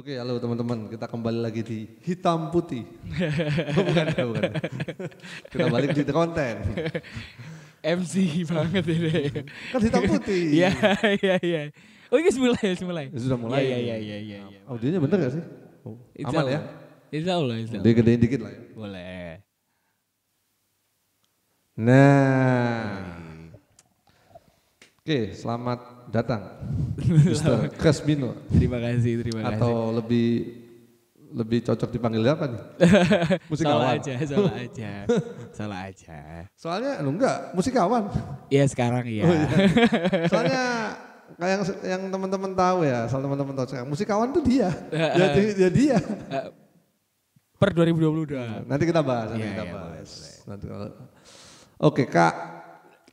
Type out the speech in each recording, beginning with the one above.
Oke, halo teman-teman. Kita kembali lagi di Hitam Putih. Oh, bukan, ya, bukan. Kita balik di konten. MC banget ini. Kan hitam putih. Iya, iya, iya. Oh, ini mulai, mulai. Ya, Sudah mulai. Iya, iya, iya, iya, iya. Audionya bener gak sih? Oh, aman ya? Insya Allah, insya Allah. Digedein dikit lah ya. Boleh. Nah. Oke, selamat datang. Mr. Cresbino. Terima kasih, terima kasih. Atau lebih lebih cocok dipanggil apa nih? Musikawan. Salah aja, salah aja. salah aja. Soalnya anu enggak, musikawan. Iya sekarang iya. Oh, iya. Soalnya kayak yang yang teman-teman tahu ya, asal teman-teman tahu sekarang musikawan tuh dia. ya, dia, dia dia. Eh, per 2022. Nanti kita bahas, nanti Iya, kita iya, bahas. Nanti kalau- Oke, Kak.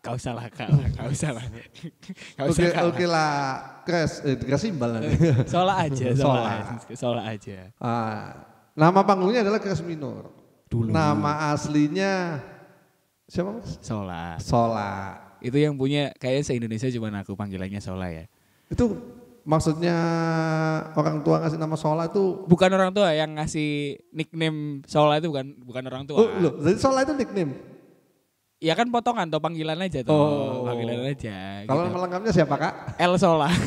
Kau salah kak, kau. Kau Oke, usah oke lah. Kres, eh, dikasih simbal nanti. Aja, Salah. salah aja. Salah aja. Ah, nama panggungnya adalah Kres Minor. Dulu. Nama aslinya siapa mas? Sola. Sola. Itu yang punya kayaknya se-Indonesia cuma aku panggilannya Sola ya. Itu maksudnya orang tua ngasih nama Sola itu Bukan orang tua yang ngasih nickname Sola itu bukan bukan orang tua. Oh, loh, jadi Sola itu nickname. Ya kan potongan atau panggilan aja tuh. Oh. Panggilan aja. Kalau gitu. melengkapnya siapa kak? L Sola.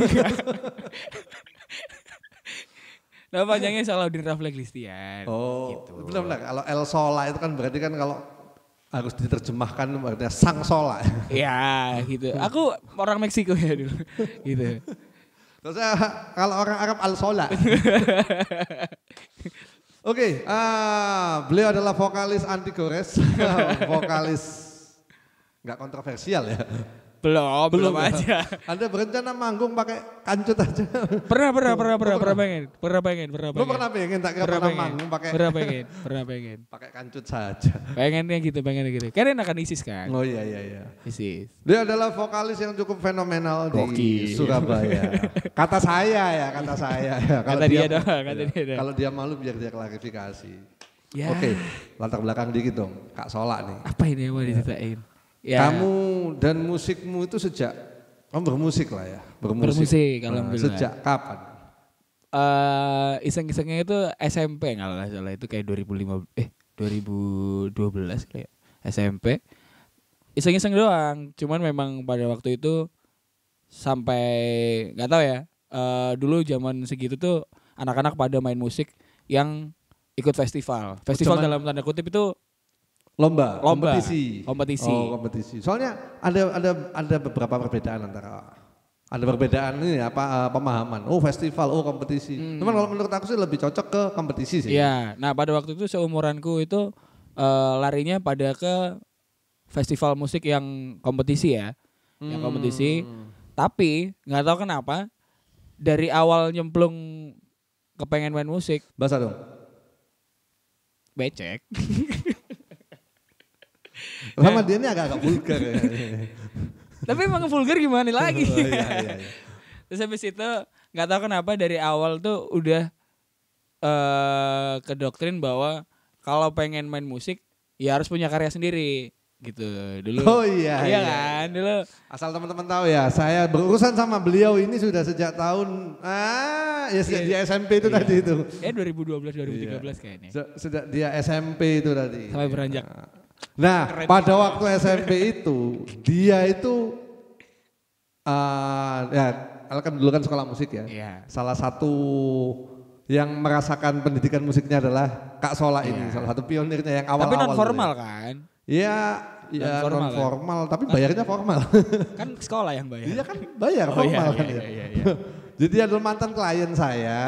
Nama panjangnya Salahuddin Rafli Listian. Oh, gitu. benar-benar. Kalau El Sola itu kan berarti kan kalau harus diterjemahkan berarti Sang Sola. Iya gitu. Aku orang Meksiko ya dulu. gitu. Terus eh, kalau orang Arab Al Sola. Oke, ah, beliau adalah vokalis anti gores, vokalis nggak kontroversial ya. Belum, belum, ya? aja. Anda berencana manggung pakai kancut aja. Pernah, pernah, pernah, pernah, pernah pengen, pernah pengen, pernah Lu pengen. pernah pengen tak Pernah pernah manggung pakai pernah pengen, pernah pengen. pakai kancut saja. Pengennya gitu, pengennya gitu. Kan enakan ISIS kan? Oh iya iya iya. ISIS. Dia adalah vokalis yang cukup fenomenal di Rocky. Surabaya. Kata saya ya, kata saya ya. Kata dia doang, kata iya. dia doang. Kalau dia malu biar dia klarifikasi. Ya. Oke, latar belakang dikit dong, Kak Sola nih. Apa ini yang mau diceritain? Ya, Kamu dan musikmu itu sejak kamu bermusik lah ya, bermusik. Bermusik, Nah, alhamdulillah. sejak kapan? eh iseng-isengnya itu SMP kalau nggak salah itu kayak 2005 eh 2012 kayak SMP. Iseng-iseng doang. Cuman memang pada waktu itu sampai nggak tahu ya. eh dulu zaman segitu tuh anak-anak pada main musik yang ikut festival. Festival Zaman- dalam tanda kutip itu Lomba, Lomba, kompetisi. kompetisi. Oh, kompetisi. Soalnya ada ada ada beberapa perbedaan antara ada perbedaan ini apa eh, pemahaman. Oh, festival, oh kompetisi. Cuman kalau menurut aku sih lebih cocok ke kompetisi sih. Hmm. Iya, nah pada waktu itu seumuranku itu eh, larinya pada ke festival musik yang kompetisi ya, yang kompetisi. Tapi nggak tahu kenapa dari awal nyemplung kepengen main musik Bahasa dong. becek. Sama dia ini agak-agak vulgar ya. Tapi emang vulgar gimana lagi? Oh, iya, iya, iya. Terus habis itu nggak tahu kenapa dari awal tuh udah eh ke doktrin bahwa kalau pengen main musik ya harus punya karya sendiri gitu dulu. Oh iya, iya iya. kan dulu. Asal teman-teman tahu ya, saya berurusan sama beliau ini sudah sejak tahun ah ya sejak Iya. dia SMP itu tadi itu. Ya 2012 2013 Iya. kayaknya. Se- Sejak dia SMP itu tadi. Sampai beranjak. Nah, Keren. pada waktu SMP itu dia itu ah ya, kan dulu kan sekolah musik ya. Iya. Salah satu yang merasakan pendidikan musiknya adalah Kak Sola ini, Iya. salah satu pionirnya yang awal-awal. Tapi non formal ya. kan? Iya, iya Non-formal non ya? formal, tapi bayarnya formal. Kan sekolah yang bayar. Iya kan bayar Oh, formal iya, kan iya, ya. iya, iya. Jadi dia adalah mantan klien saya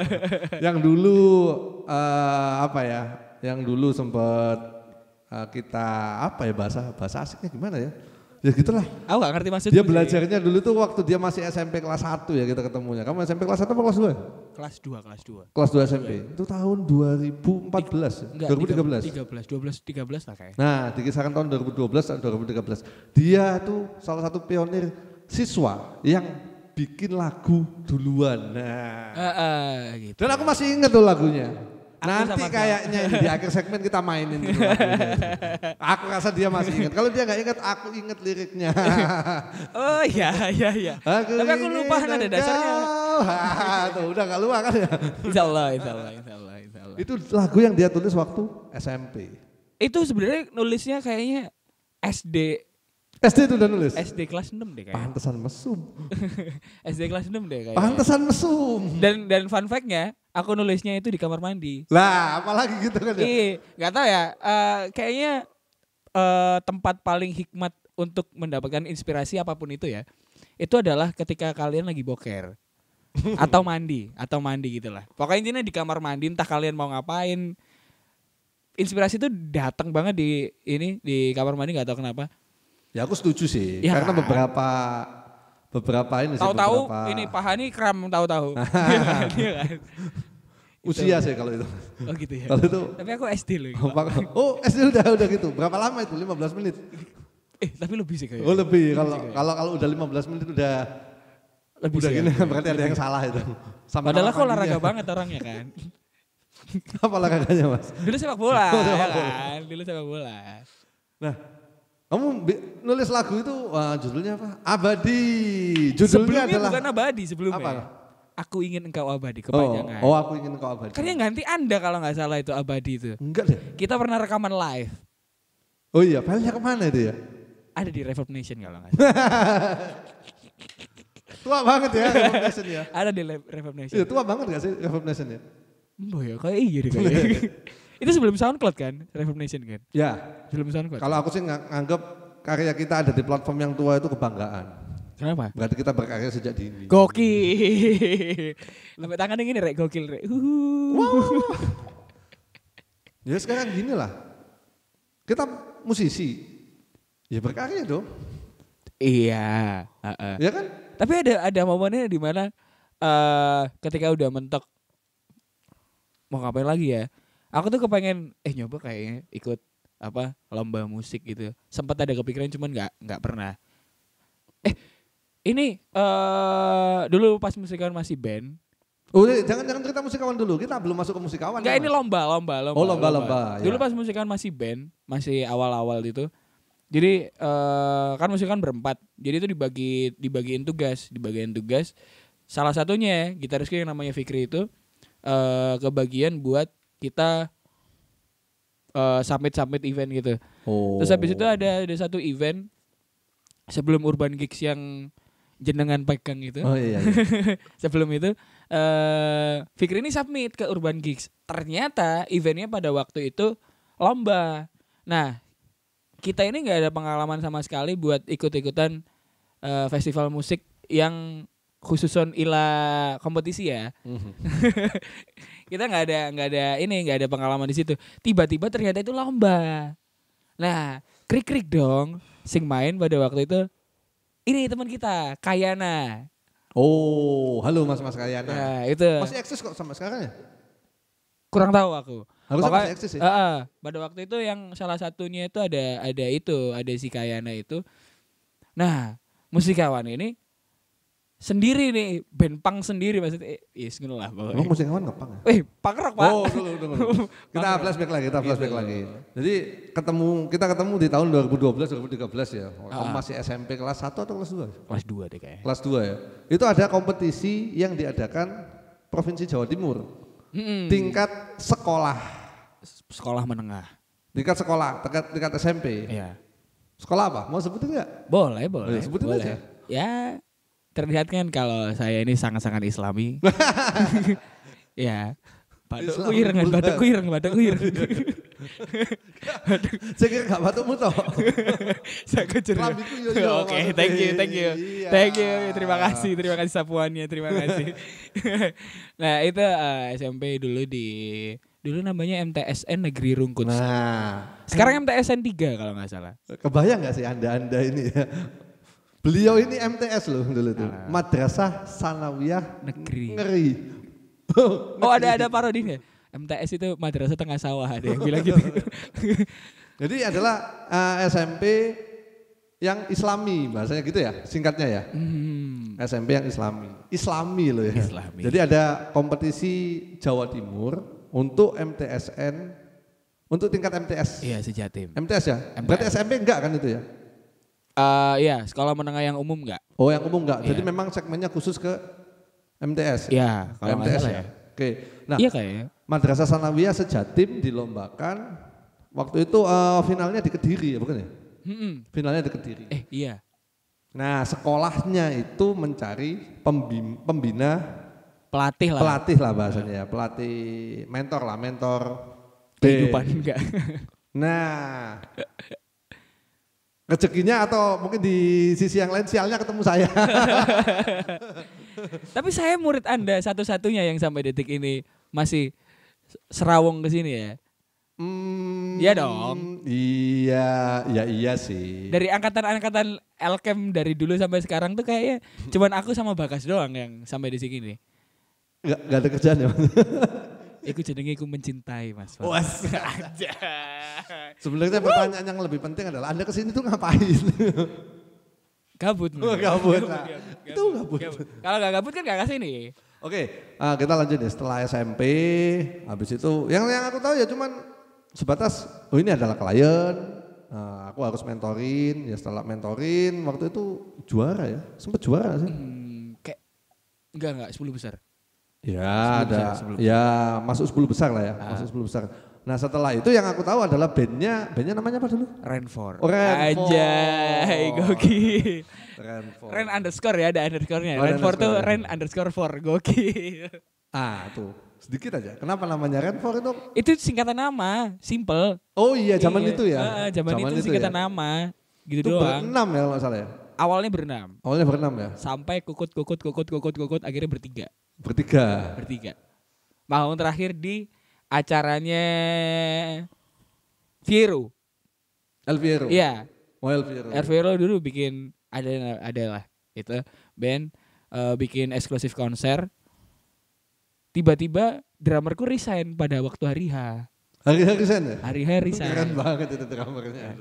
yang dulu eh, apa ya? Yang dulu sempat kita apa ya bahasa bahasa asiknya gimana ya? Ya gitulah. Aku gak ngerti maksudnya. Dia belajarnya dulu tuh waktu dia masih SMP kelas 1 ya kita ketemunya. Kamu SMP kelas 1 apa kelas 2? Kelas 2, kelas 2. Kelas 2 SMP. Itu tahun 2014 ya? Enggak, 2013. 13, 12, 13 lah kayaknya. Nah, di kisaran tahun 2012 dan 2013. Dia tuh salah satu pionir siswa yang bikin lagu duluan. Nah, Heeh, gitu. dan aku masih inget tuh lagunya. Nanti kayaknya ini di akhir segmen kita mainin lagunya. Aku rasa dia masih ingat. Kalau dia nggak ingat, aku inget liriknya. Oh iya, iya, iya. Aku Tapi aku lupa ingin nada dasarnya. Ha, tuh udah gak luar kan ya. Insya Allah, insya Allah, insya Allah, insya Allah. Itu lagu yang dia tulis waktu SMP. Itu sebenarnya nulisnya kayaknya SD SD itu udah nulis. SD kelas 6 deh kayaknya. Pantesan mesum. SD kelas 6 deh kayaknya. Pantesan mesum. Dan dan fun fact-nya, aku nulisnya itu di kamar mandi. Lah, apalagi gitu kan ya. Iya, nggak tahu ya. eh, kayaknya eh, tempat paling hikmat untuk mendapatkan inspirasi apa pun itu ya, itu adalah ketika kalian lagi boker atau mandi atau mandi gitulah. Pokoknya intinya di kamar mandi entah kalian mau ngapain. Inspirasi itu datang banget di ini di kamar mandi nggak tahu kenapa. Ya aku setuju sih. Ya Karena kan? beberapa beberapa ini Tahu-tahu beberapa ini paha ini kram tahu-tahu. Iya kan? usia sih kalau itu. Oh gitu ya. Kalau itu Tapi aku SD loh. Oh, SD udah udah gitu. Berapa lama itu? 15 menit. Eh, tapi lebih sih kayaknya. Oh, lebih. Kalau kalau kalau udah 15 menit udah Lebih udah sih gini ya. berarti ada yang salah itu. Sama Padahal aku olahraga banget orangnya kan. Apa olahraganya, Mas? Dulu sepak bola, Oh, sepak ya bola. kan? Dulu sepak bola. Nah, kamu nulis lagu itu wah, judulnya apa? Abadi. Judulnya sebelumnya adalah bukan abadi sebelumnya. Apa? Aku ingin engkau abadi Oh, kepanjangan. oh, aku ingin kau abadi. Yang ganti Anda kalau nggak salah itu abadi itu. Enggak deh. Kita pernah rekaman live. Oh iya, filenya ke mana itu ya? Ada di Reverb Nation kalau nggak salah. Tua banget ya Reverb Nation ya. Ada di Reverb Nation. Iya, tua banget gak sih Reverb Nation ya? Oh ya, kayak iya deh kayaknya. itu sebelum SoundCloud kan? Reverb Nation kan? Ya, Sebelum SoundCloud. kalau aku sih ngang- nganggep karya kita ada di platform yang tua itu kebanggaan. Kenapa? Berarti kita berkarya sejak dini. Gokil. Sampai tangan yang ini rek gokil rek. Huhu. Ya sekarang gini lah. Kita musisi. Ya berkarya dong. Iya. heeh. Ya kan? Tapi ada ada momennya di mana eh ketika udah mentok mau ngapain lagi ya? Aku tuh kepengen eh nyoba kayaknya ikut apa lomba musik gitu. Sempat ada kepikiran cuman nggak nggak pernah. Eh ini eh dulu pas musikawan masih band. Oh, iya, jangan jangan cerita musikawan dulu. Kita belum masuk ke musikawan. Enggak ya, ini lomba lomba lomba. Oh, lomba, lomba, Dulu ya. pas musikawan masih band, masih awal-awal itu. Jadi eh kan musikan berempat. Jadi itu dibagi dibagiin tugas, dibagiin tugas. Salah satunya gitaris yang namanya Fikri itu eh kebagian buat kita eh summit summit event gitu. Oh. Terus habis itu ada ada satu event sebelum Urban Gigs yang jenengan pegang itu. Oh iya. iya. sebelum itu eh Fikri ini submit ke Urban Gigs. Ternyata eventnya pada waktu itu lomba. Nah, kita ini nggak ada pengalaman sama sekali buat ikut-ikutan eh, festival musik yang khususon ila kompetisi ya. Mhm. kita nggak ada nggak ada ini nggak ada pengalaman di situ. Tiba-tiba ternyata itu lomba. Nah, krik-krik dong. Sing main pada waktu itu ini teman kita, Kayana. Oh, halo Mas Mas Kayana. Nah, itu Masih eksis kok sampai sekarang ya? kurang tahu aku. Harusnya Pokoknya- masih eksis ya? Heeh, pada waktu itu yang salah satunya itu ada ada itu, ada si Kayana itu. Nah, musikawan ini sendiri nih, band punk sendiri maksudnya. Eh, yes, lah pokoknya. Emang musikawan ngepang ya? Eh, punk rock, Pak. Oh, dulu, dulu. Kita flashback lagi, kita flashback Gitu. lagi. Jadi ketemu kita ketemu di tahun 2012 2013 ya. Kamu Ah. masih SMP kelas 1 atau kelas 2? Kelas 2 deh kayaknya. Kelas 2 ya. Itu ada kompetisi yang diadakan Provinsi Jawa Timur. Mm-mm. Tingkat sekolah. Sekolah menengah. Tingkat sekolah, tingkat, tingkat SMP. Iya. Sekolah apa? Mau sebutin nggak? Boleh, boleh. Sebutin boleh. aja. Ya, terlihat kan kalau saya ini sangat-sangat islami. ya. Batuk kuireng, pula. batuk kuireng, batuk kuireng. Saya kira nggak batukmu toh. Saya yo, Oke, thank you, thank you. Iya. Thank you, terima kasih, terima kasih sapuannya, terima kasih. nah, itu eh, SMP dulu di dulu namanya MTSN Negeri Rungkut. Nah, Sekarang MTSN 3 kalau nggak salah. kebayang nggak sih anda-anda ini ya? Beliau ini MTS loh dulu tuh. Ah. Madrasah Sanawiyah Negeri. Ngeri. Oh, ada ada parodinya. MTS itu madrasah tengah sawah ada yang bilang gitu. Jadi adalah eh, SMP yang Islami bahasanya gitu ya, singkatnya ya. Hmm. SMP yang Islami. Islami loh ya. Islami. Jadi ada kompetisi Jawa Timur untuk MTSN untuk tingkat MTS. Iya, sejatim. MTS ya? Berarti MTS. SMP enggak kan itu ya? Eh iya, sekolah menengah yang umum enggak? Oh yang umum enggak. Jadi Iya. memang segmennya khusus ke MTS. Ya, kalau nggak MTS ya. ya. Oke. Nah, Iya kayaknya. Madrasah Sanawiyah sejatim dilombakan waktu itu eh, finalnya di Kediri ya, bukan ya? Mm-mm. Finalnya di Kediri. Eh iya. Nah, sekolahnya itu mencari pembim- pembina Pelatih lah. pelatih lah bahasanya ya, pelatih mentor lah, mentor B. Kehidupan enggak. Nah, rezekinya atau mungkin di sisi yang lain sialnya ketemu saya. Tapi saya murid Anda satu-satunya yang sampai detik ini masih serawong ke sini ya. Hmm, Iya dong. Iya, ya iya sih. Dari angkatan-angkatan Elkem dari dulu sampai sekarang tuh kayaknya cuman aku sama Bagas doang yang sampai di sini. Gak, gak ada kerjaan ya. Iku jenenge iku mencintai, Mas. Was. Aja. Sebenarnya pertanyaan yang lebih penting adalah Anda ke sini tuh ngapain? Gabut. Oh, Mas. gabut, nah. Itu gabut. Kalau gak gabut kan gak kasih nih. Oke, ah, kita lanjut nih setelah SMP, habis itu yang yang aku tahu ya cuman sebatas oh ini adalah klien, nah, aku harus mentorin, ya setelah mentorin waktu itu juara ya, sempat juara nggak sih? Hmm, kayak enggak enggak 10 besar. Ya Sebelum ada, besar, sebelum ya masuk 10 besar lah ya, Ah. masuk 10 besar. Nah setelah itu yang aku tahu adalah bandnya, bandnya namanya apa dulu? Renfor. Oh, Renfor. Ajay, gokil. Renfor. Ren underscore ya, ada underscore-nya. Oh, Renfor tuh underscore. Ren underscore for, gokil. Ah tuh, sedikit aja. Kenapa namanya Renfor itu? itu singkatan nama, simple. Oh iya zaman Iya. itu ya. Ah, zaman, itu singkatan ya. nama, gitu Itu doang. berenam ya kalau salah ya. Awalnya berenam, Awalnya berenam ya. sampai kukut kukut kukut kukut kukut akhirnya bertiga, Bertiga. bertiga. Mau terakhir di acaranya Fiero. Elviero. Iya, Oh Elviero. Ervero dulu bikin ada ada lah itu band eh, bikin eksklusif konser. Tiba-tiba drummerku resign pada waktu hari H. Hari-hari sen ya? Hari H resign. Keren banget itu drummernya.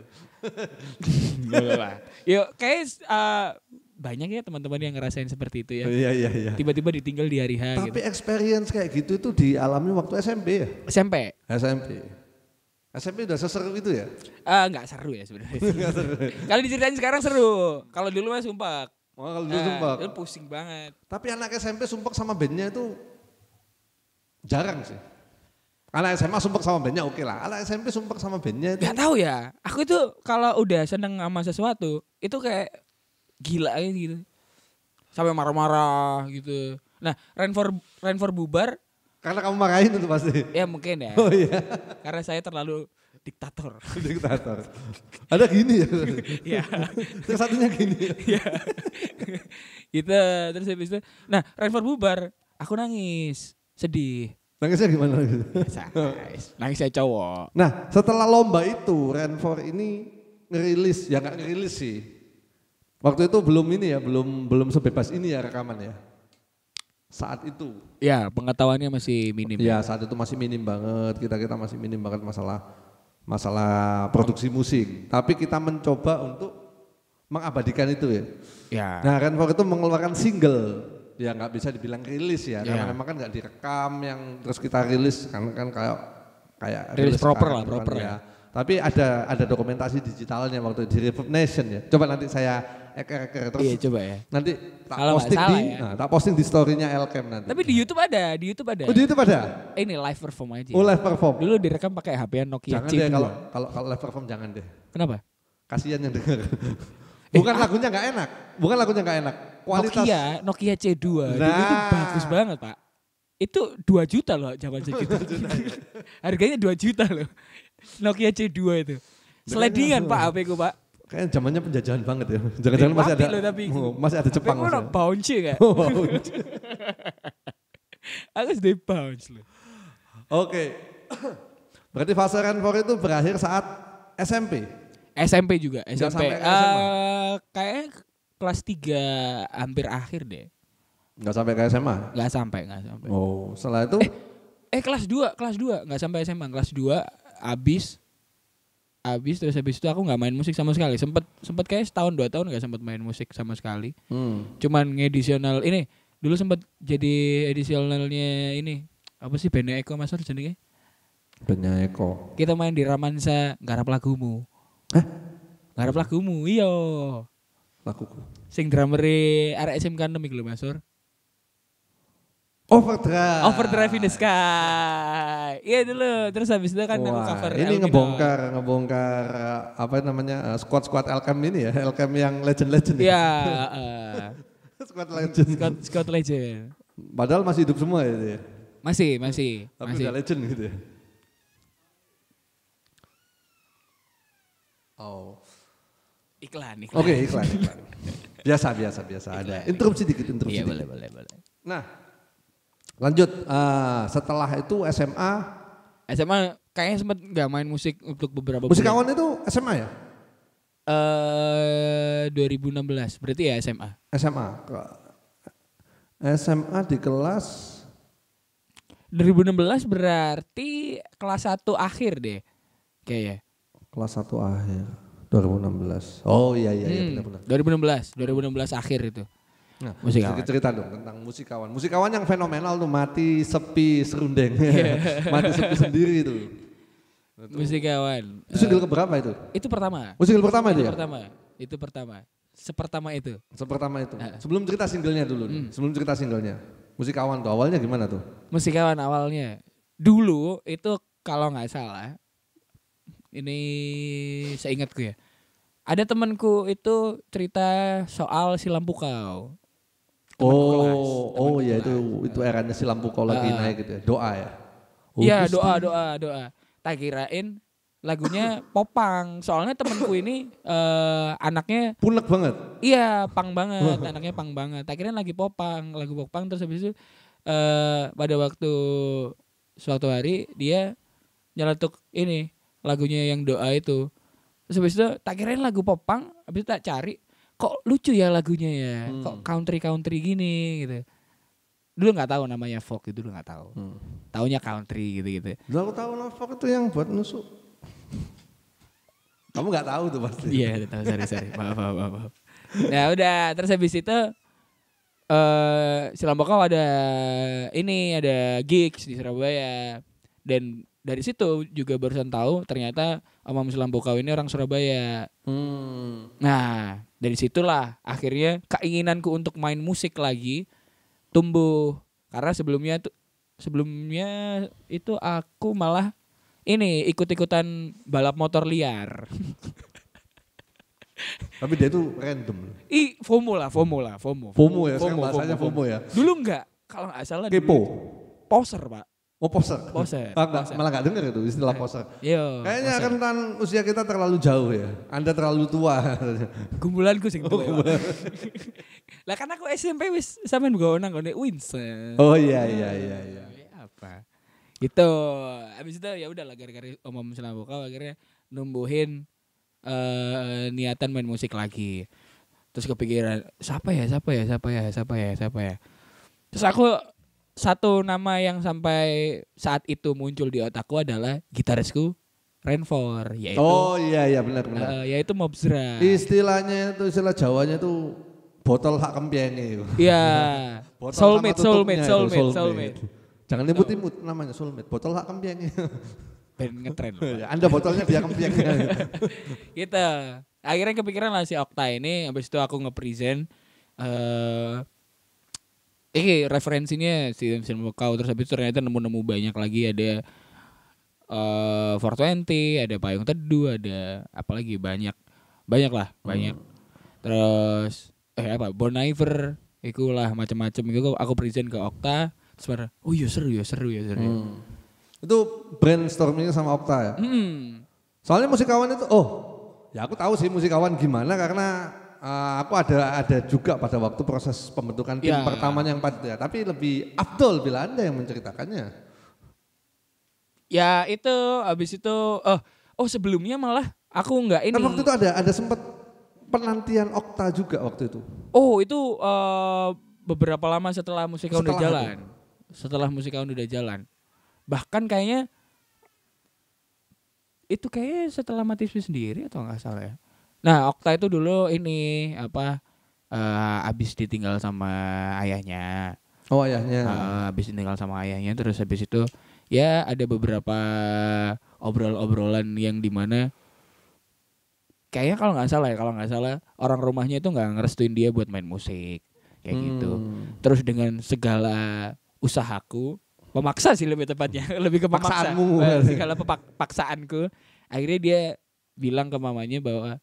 Yuk, kayak eh, banyak ya teman-teman yang ngerasain seperti itu ya. Iya iya iya. Tiba-tiba ditinggal di hari H Tapi gitu. experience kayak gitu itu dialami waktu SMP ya? SMP. SMP. SMP udah seseru itu ya? Eh nggak seru ya sebenarnya. Kalau diceritain sekarang seru. Kalau dulu mah sumpah. Oh kalau dulu Eh, sumpah. Dulu pusing banget. Tapi anak SMP sumpah sama bandnya itu jarang sih. Anak SMA sumpah sama bandnya oke lah. Anak SMP sumpah sama bandnya itu Gak tahu ya. Aku itu kalau udah seneng sama sesuatu itu kayak gila aja gitu. Sampai marah-marah gitu. Nah, Renfor Renfor bubar karena kamu marahin itu pasti. ya mungkin ya. Oh iya, Karena saya terlalu diktator. diktator. Ada gini ya. ya. Terus satunya gini. Iya. gitu terus habis itu nah Renfor bubar aku nangis sedih Nangisnya gimana? Nangis saya cowok Nah setelah lomba itu Renfor ini ngerilis, ya nggak ngerilis sih. Waktu itu belum ini ya, belum belum sebebas ini ya rekaman ya. Saat itu, ya pengetahuannya masih minim ya saat itu masih minim banget. Kita kita masih minim banget masalah masalah produksi musik. Tapi kita mencoba untuk mengabadikan itu ya. ya Nah Renfor itu mengeluarkan single, ya nggak bisa dibilang rilis ya, karena Ya. memang kan nggak direkam yang terus kita rilis kan kan kayak kayak Rilis proper sekarang lah, kan, proper ya. ya. Tapi ada ada dokumentasi digitalnya waktu di Reverb Nation ya. Coba nanti saya eker-eker. Terus iya coba ya. nanti tak Kalau posting salah di ya. nah, tak posting di story-nya Elcam nanti. tapi di YouTube ada di YouTube ada. Oh di YouTube ada? ini live perform aja. Oh live perform. dulu direkam pakai HP Nokia jangan C2 deh kalau kalau kalau live perform jangan deh. kenapa? Kasihan yang denger. Bukan lagunya nggak enak, bukan lagunya nggak enak. Kualitas Nokia Nokia C2 dulu itu Nah. bagus banget pak. Itu 2 juta loh zaman segitu. harganya 2 juta loh. Nokia C2 itu. Slidingan pak HP ku pak Kayaknya zamannya penjajahan banget ya. Jangan-jangan masih ada loh tapi. oh, masih ada Jepang. No ada. bounce gak? Oh, wow. Aku sudah bounce loh. Oke. Berarti fase Renfor itu berakhir saat SMP. SMP juga, Nggak SMP. ke? Eh, kayaknya kelas 3 hampir akhir deh. Enggak sampai ke SMA. Nggak sampai, nggak sampai. Oh, setelah itu Eh kelas 2, kelas 2, nggak sampai SMA, kelas 2 abis abis terus habis itu aku nggak main musik sama sekali. Sempet sempet kayak setahun dua tahun nggak sempet main musik sama sekali. hmm. Cuman ngedisional ini dulu sempet jadi edisionalnya ini apa sih Bene Eko Mas Nur jenenge? Benya Eko. Kita main di Ramansa garap lagumu. Hah? Garap lagumu, iya. Laguku. Sing arek SMK 6 iku lho Mas. Overdrive. Overdrive in the Sky. Iya dulu. Terus habis itu kan aku Wah, cover ini ngebongkar ngebongkar uh, apa namanya uh, squad squad Elcam ini ya Elcam yang legend legend Iya, heeh. squad legend Scott, Scott Legend. padahal masih hidup semua ya Masih, masih, tapi masih. udah legend gitu ya oh Iklan, iklan. oke iklan iklan biasa biasa biasa ada interupsi dikit interupsi Iya, dikit. boleh, boleh, boleh. nah lanjut uh, setelah itu SMA SMA kayaknya sempat nggak main musik untuk beberapa musik bulan. kawan itu SMA ya Eh 2016, berarti ya SMA. SMA SMA di kelas 2016 berarti kelas 1 akhir deh. Kayaknya. kelas 1 akhir 2016 oh iya iya iya Hmm, benar-benar 2016, 2016 akhir itu. Nah, Musikawan. sedikit cerita dong tentang musikawan. Musikawan yang fenomenal tuh mati sepi serundeng, mati sepi sendiri itu. Musikawan. Itu single keberapa itu? Itu pertama. Oh, single pertama itu Itu ya? pertama. Itu pertama. Sepertama itu. Sepertama itu. Heeh. Sebelum cerita singlenya dulu, nih. sebelum cerita singlenya. Musikawan tuh awalnya gimana tuh? Musikawan awalnya. Dulu itu kalau nggak salah ini seingatku ya. Ada temanku itu cerita soal si lampu kau. Oh, oh ya itu itu eranya si lampu kau lagi Ah. naik gitu ya. Doa ya. Oh, Iya Gusti. doa doa doa. Tak kirain lagunya popang. Soalnya temanku ini eh anaknya Punek banget. iya pang banget, anaknya pang banget. Tak kirain lagi popang, lagu popang terus habis itu eh pada waktu suatu hari dia nyeletuk ini lagunya yang doa itu. Terus habis itu tak kirain lagu popang, habis itu tak cari kok lucu ya lagunya ya. Hmm. Kok country-country gini gitu. Dulu nggak tahu namanya folk itu dulu nggak tahu. Hmm. Taunya country gitu-gitu. Dulu aku tahu Novak itu yang buat nusuk. Kamu nggak tahu tuh pasti. Iya, udah tahu sorry sorry. Maaf, maaf, maaf, maaf. Ya udah, terus habis itu eh si Lambokau ada ini ada gigs di Surabaya dan dari situ juga barusan tahu ternyata Om Om Lambokau ini orang Surabaya. Hmm. Nah, dari situlah akhirnya keinginanku untuk main musik lagi tumbuh karena sebelumnya tuh sebelumnya itu aku malah ini ikut-ikutan balap motor liar. Tapi dia tuh random. I FOMO lah, FOMO lah, FOMO. FOMO ya, sekarang bahasanya FOMO ya. Dulu enggak, kalau nggak salah Kepo. poser pak. Oh poser. Poser, poser. malah gak denger itu istilah poser. Yo, Kayaknya poser. rentan usia kita terlalu jauh ya. Anda terlalu tua. gumbulanku sing Oh, Pak. lah kan aku SMP wis sampean nggo nang ngene Winston. oh iya iya iya iya. Ya, apa? Gitu. Habis itu ya udah lah gara-gara Om Om Selambokau akhirnya numbuhin eh niatan main musik lagi. Terus kepikiran, siapa ya, siapa ya, siapa ya, siapa ya, siapa ya. Terus aku satu nama yang sampai saat itu muncul di otakku adalah gitarisku Renfor, yaitu Oh iya iya benar benar. eh, yaitu Mobsra. Istilahnya itu istilah Jawanya itu botol hak kempienge itu. Iya. Soulmate, soulmate, soulmate, soulmate. Jangan nyebut-nyebut namanya soulmate. Botol hak kempienge. Ben ngetren. Pak. Ya, Anda botolnya dia kempiengnya. gitu akhirnya kepikiran lah si Okta ini habis itu aku nge-present eh eh referensinya si Vincent Mokau terus habis itu ternyata nemu-nemu banyak lagi ada eh 420 ada payung teduh ada apalagi banyak banyak lah banyak terus eh apa Bon Iver ikulah macam-macam itu aku present ke Okta terus oh iya seru ya seru ya seru ya. Hmm. Itu brainstorming sama Okta ya. Hmm. Soalnya musikawan itu, oh, ya aku tahu sih musikawan gimana karena uh, aku ada ada juga pada waktu proses pembentukan tim Ya. pertamanya yang pada ya. Tapi lebih afdol bila anda yang menceritakannya. Ya itu habis itu oh oh sebelumnya malah aku nggak ini. Kan waktu itu ada ada sempat penantian Okta juga waktu itu. Oh itu eh, beberapa lama setelah udah Setelah jalan. Setelah musikawan udah jalan. Bahkan kayaknya itu kayaknya setelah mati sendiri atau nggak salah ya. Nah Okta itu dulu ini apa eh abis ditinggal sama ayahnya. Oh ayahnya. Eh, habis ditinggal sama ayahnya terus habis itu ya ada beberapa obrol-obrolan yang di mana kayaknya kalau nggak salah ya kalau nggak salah orang rumahnya itu nggak ngerestuin dia buat main musik kayak gitu Hmm. terus dengan segala usahaku memaksa sih lebih tepatnya lebih ke Paksaanmu. Eh, segala pepak- paksaanku akhirnya dia bilang ke mamanya bahwa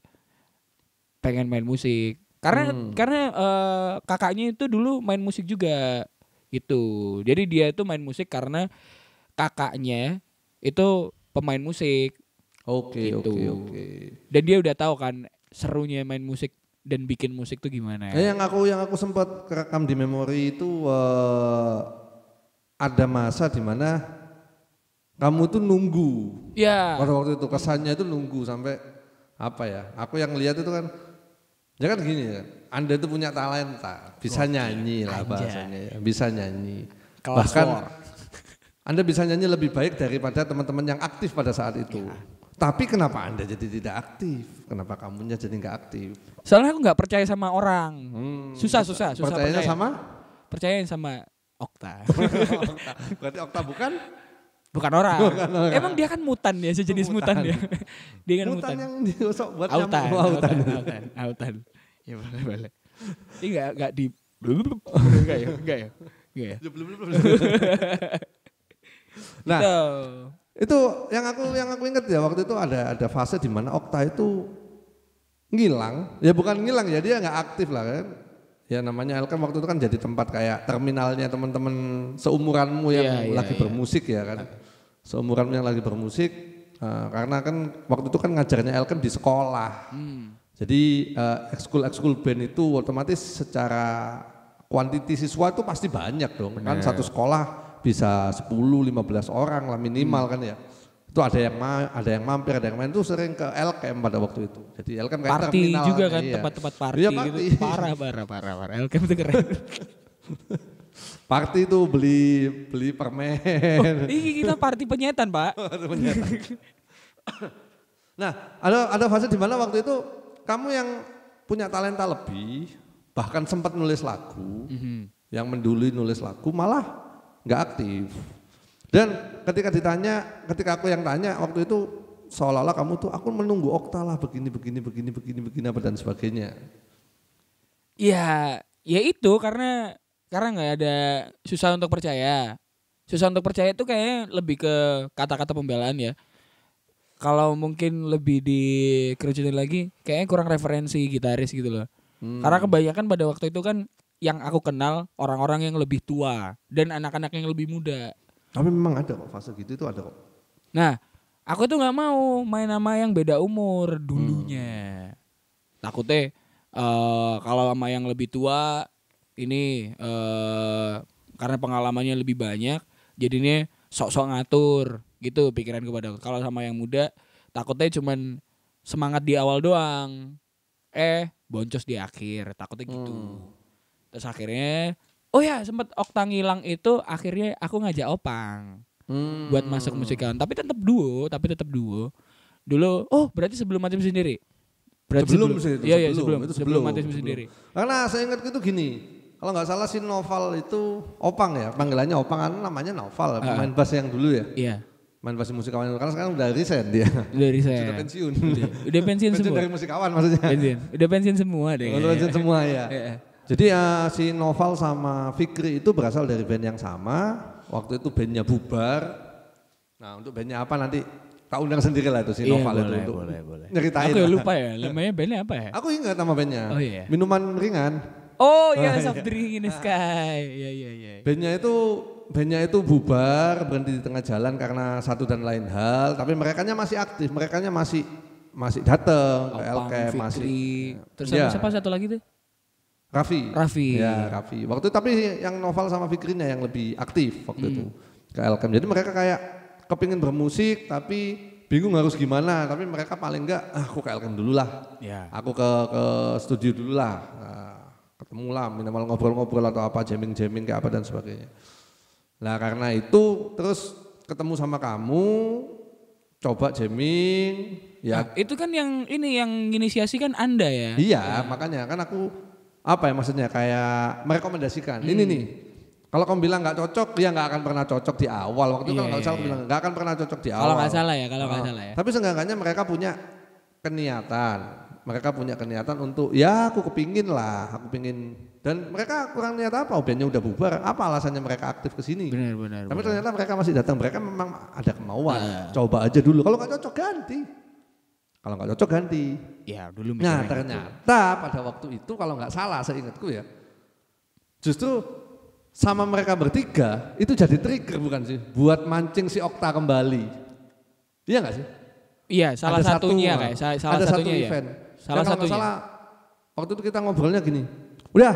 pengen main musik karena Hmm. karena eh, kakaknya itu dulu main musik juga gitu jadi dia itu main musik karena kakaknya itu pemain musik Oke, Gitu. oke, oke. dan dia udah tahu kan serunya main musik dan bikin musik tuh gimana Eh, yang aku yang aku sempat kerekam di memori itu eh, ada masa di mana kamu tuh nunggu ya pada waktu itu kesannya itu nunggu sampai apa ya? Aku yang lihat itu kan ya kan gini ya. Anda itu punya talenta, bisa nyanyi lah bahasanya ya, bisa nyanyi. Kelas Bahkan war. Anda bisa nyanyi lebih baik daripada teman-teman yang aktif pada saat itu. Ya. Tapi kenapa Anda jadi tidak aktif? Kenapa kamunya jadi nggak aktif? soalnya aku nggak percaya sama orang Hmm, susah susah susah Percayanya percaya. sama? percayain sama Okta Berarti Okta bukan? bukan orang. Bukan orang. emang dia kan mutan ya sejenis mutan, Mutan. ya dia kan Mutan mutan, yang digosok buat autan, nyamuk. Oh, autan, autan, autan. Ya boleh, boleh. Ini enggak enggak di enggak ya, enggak ya. Enggak ya. Nah, Gitu. itu yang aku yang aku ingat ya waktu itu ada ada fase di mana Okta itu ngilang. Ya bukan ngilang ya dia nggak aktif lah kan. Ya namanya Elkem waktu itu kan jadi tempat kayak terminalnya teman-teman seumuranmu yang Iya, iya, lagi iya. bermusik ya kan. Seumuranmu yang lagi bermusik eh, karena kan waktu itu kan ngajarnya Elkem di sekolah. Hmm. Jadi eh, ekskul ekskul band itu otomatis secara kuantiti siswa itu pasti banyak dong. Kan satu sekolah bisa 10 15 orang lah minimal kan ya. Itu ada yang ma- ada yang mampir, ada yang main itu sering ke LKM pada waktu itu. Jadi LKM kayak Party terminal, juga kan iya. tempat-tempat party, Iya, gitu. party. Parah, parah, parah, parah. Elkem tuh keren. Party itu beli beli permen. Ih, kita party penyetan, Pak. Nah, ada ada fase di mana waktu itu kamu yang punya talenta lebih, bahkan sempat nulis lagu, Mhm. yang menduli nulis lagu malah nggak aktif. Dan ketika ditanya, ketika aku yang tanya waktu itu seolah-olah kamu tuh aku menunggu Okta lah begini begini begini begini begini apa dan sebagainya. Ya, ya itu karena karena nggak ada susah untuk percaya. Susah untuk percaya itu kayaknya lebih ke kata-kata pembelaan ya. Kalau mungkin lebih dikerucutin lagi, kayaknya kurang referensi gitaris gitu loh. Hmm. Karena kebanyakan pada waktu itu kan yang aku kenal orang-orang yang lebih tua dan anak-anak yang lebih muda. Tapi memang ada kok fase gitu itu ada kok. Nah, aku tuh nggak mau main nama yang beda umur dulunya. Takutnya eh kalau sama yang lebih tua ini eh karena pengalamannya lebih banyak, jadinya sok-sok ngatur gitu pikiran kepada kalau sama yang muda takutnya cuman semangat di awal doang. Eh, boncos di akhir, takutnya gitu. Terus akhirnya oh ya sempat Okta ngilang itu akhirnya aku ngajak Opang Hmm. buat masuk musikawan tapi tetap duo tapi tetap duo dulu oh berarti sebelum mati sendiri berarti Sebelum sih itu, iya iya sebelum, sebelum itu sebelum, sebelum, mati sebelum. sendiri Karena saya ingat itu gini, kalau nggak salah si Noval itu Opang ya, panggilannya Opang kan namanya Noval, pemain bass yang dulu ya. iya Main bass musikawan karena sekarang udah resign dia. dari saya Sudah pensiun. udah, udah pensiun pensiun semua dari musikawan maksudnya. pensiun udah pensiun semua deh Udah pensiun semua ya. Iya. Jadi ya si Noval sama Fikri itu berasal dari band yang sama. Waktu itu bandnya bubar. Nah untuk bandnya apa nanti tak undang sendiri lah itu si Iya, Noval itu boleh, untuk boleh, boleh. nyeritain. aku ya lupa ya namanya bandnya apa ya Aku ingat nama bandnya. Oh, iya. Minuman ringan. oh iya soft drink in the sky iya iya iya Bandnya itu bandnya itu bubar berhenti di tengah jalan karena satu dan lain hal. Tapi mereka masih aktif. Mereka masih masih datang ke LK masih. Fikri terus Iya. sama siapa satu lagi tuh Raffi. Raffi. Ya, Raffi. Waktu itu tapi yang Noval sama Fikrinya yang lebih aktif waktu Hmm. itu ke LKM. Jadi mereka kayak kepingin bermusik tapi bingung harus gimana. Tapi mereka paling enggak, ah, aku ke LKM dulu lah. ya Aku ke ke studio dulu lah. Nah, ketemu lah minimal ngobrol-ngobrol atau apa jamming-jamming kayak apa dan sebagainya. Nah karena itu terus ketemu sama kamu, coba jamming, ya Nah, itu kan yang ini yang inisiasi kan anda ya Iya, makanya kan aku apa ya maksudnya kayak merekomendasikan. Ini nih. Kalau kamu bilang nggak cocok, dia nggak akan pernah cocok di awal. Waktu itu Iya, kalau nggak iya, salah iya. bilang nggak akan pernah cocok di awal. kalau nggak salah ya kalau nggak Oh. salah ya Tapi seenggaknya mereka punya keniatan mereka punya keniatan untuk ya aku kepingin lah, aku pingin dan mereka kurang niat apa, bandnya udah bubar, apa alasannya mereka aktif ke sini? Benar benar. Tapi benar. ternyata mereka masih datang, mereka memang ada kemauan, Nah. coba aja dulu. Kalau nggak cocok ganti, kalau nggak cocok ganti. Ya dulu Nah gitu. ternyata pada waktu itu kalau nggak salah, seingatku ya, justru sama mereka bertiga itu jadi trigger bukan sih, buat mancing si Okta kembali. Iya nggak sih? Iya, salah Ada satu, satunya ah, kayak salah, ada satunya satu ya. Salah Dan kalau nggak satunya. salah, waktu itu kita ngobrolnya gini, udah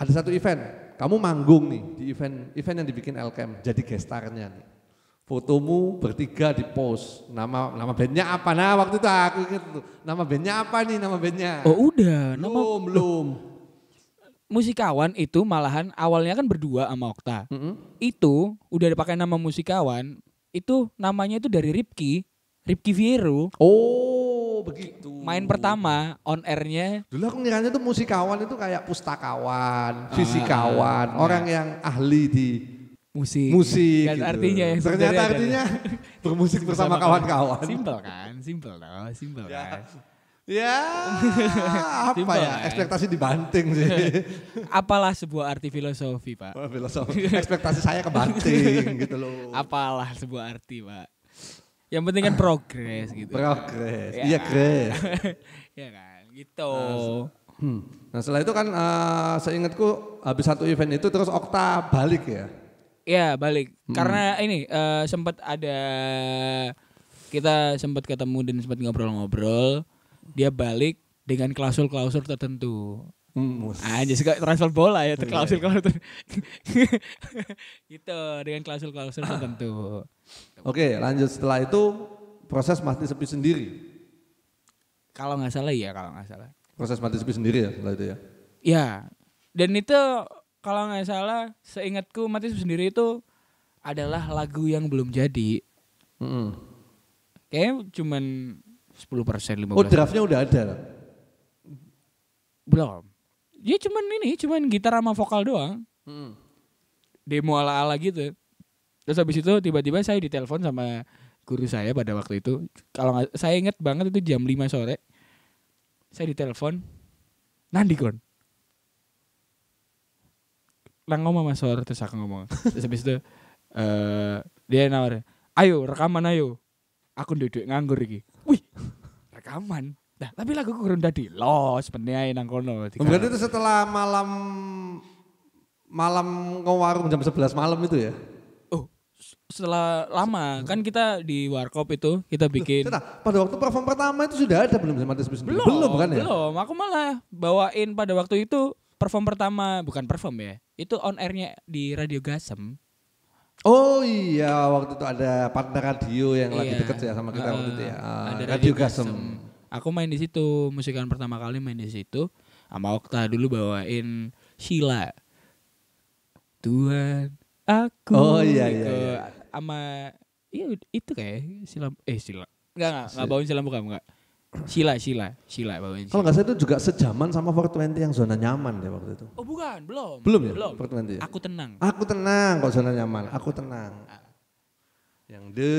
ada satu event, kamu manggung nih di event event yang dibikin Elkem, jadi gestarnya nih. Fotomu bertiga di post, nama nama bandnya apa? Nah waktu itu aku ingat tuh, nama bandnya apa nih nama bandnya? Oh udah, nama belum belum. musikawan itu malahan awalnya kan berdua sama Okta. Mm-mm. Itu udah dipakai nama musikawan, itu namanya itu dari Ripki, Ripki Vieru. Oh begitu. Main pertama on airnya Dulu aku ngiranya tuh musikawan itu kayak pustakawan, Ah, fisikawan, nah. orang yang ahli di musik. musik. Gitu. artinya yang ternyata artinya bermusik bersama kawan-kawan. Simpel kan, simpel dong, simpel Ya. kan. Ya, apa Simpel, ya? kan? Ekspektasi dibanting sih. Apalah sebuah arti filosofi, Pak. Wah, filosofi. Ekspektasi saya kebanting gitu loh. Apalah sebuah arti, Pak. Yang penting kan progres gitu. Progres. Ya. Iya, Gres. ya kan, gitu. Hmm. Nah, setelah itu kan eh, seingatku habis satu event itu terus Okta balik ya. Ya balik karena ini eh, sempat ada kita sempat ketemu dan sempat ngobrol-ngobrol. Dia balik dengan klausul-klausul tertentu. Hmm, Aja suka transfer bola ya, klausul-klausul. gitu dengan klausul-klausul tertentu. Oke, lanjut setelah itu proses mati sepi sendiri. Kalau nggak salah ya, kalau nggak salah. Proses mati sepi sendiri ya setelah itu ya. Ya, dan itu kalau nggak salah, seingatku mati sendiri itu adalah lagu yang belum jadi. Mm-mm. Kayaknya cuman 10% 15%. Oh, draftnya udah ada. Belum. Ya cuman ini, cuman gitar sama vokal doang. Mm. Demo ala-ala gitu. Terus habis itu tiba-tiba saya ditelepon sama guru saya pada waktu itu. Kalau saya inget banget itu jam 5 sore. Saya ditelepon. Nandi kon. Nang ngomong mas Sor, terus aku ngomong. Terus habis itu eh dia nawarin, ayo rekaman ayo. Aku duduk nganggur iki. Wih, rekaman. Nah, tapi lagu kurang tadi los penyair nang kono. Oh, Berarti itu setelah malam malam ngewarung jam 11 malam itu ya? Oh, setelah lama kan kita di warkop itu kita bikin pada waktu perform pertama itu sudah ada belum sama belum Belum kan ya? belum aku malah bawain pada waktu itu perform pertama bukan perform ya itu on airnya di radio Gasem Oh iya, waktu itu ada partner radio yang lagi Iya. deket ya sama kita waktu itu ya. Ah, ada radio Gasem. Aku main di situ musikan pertama kali main di situ sama Okta dulu bawain Sheila Tuhan aku Oh, iya, iya, Ke- iya. sama iya itu kayak Sila eh Sila enggak enggak enggak bawain Sila bukan enggak Sila Sila Sila bawain Kalau Sila. nggak salah itu juga sejaman sama 420 yang zona nyaman deh waktu itu. Oh bukan, belum. Belum ya? Belum. 420 ya? Aku tenang. Aku tenang kok zona nyaman, aku tenang. Yang de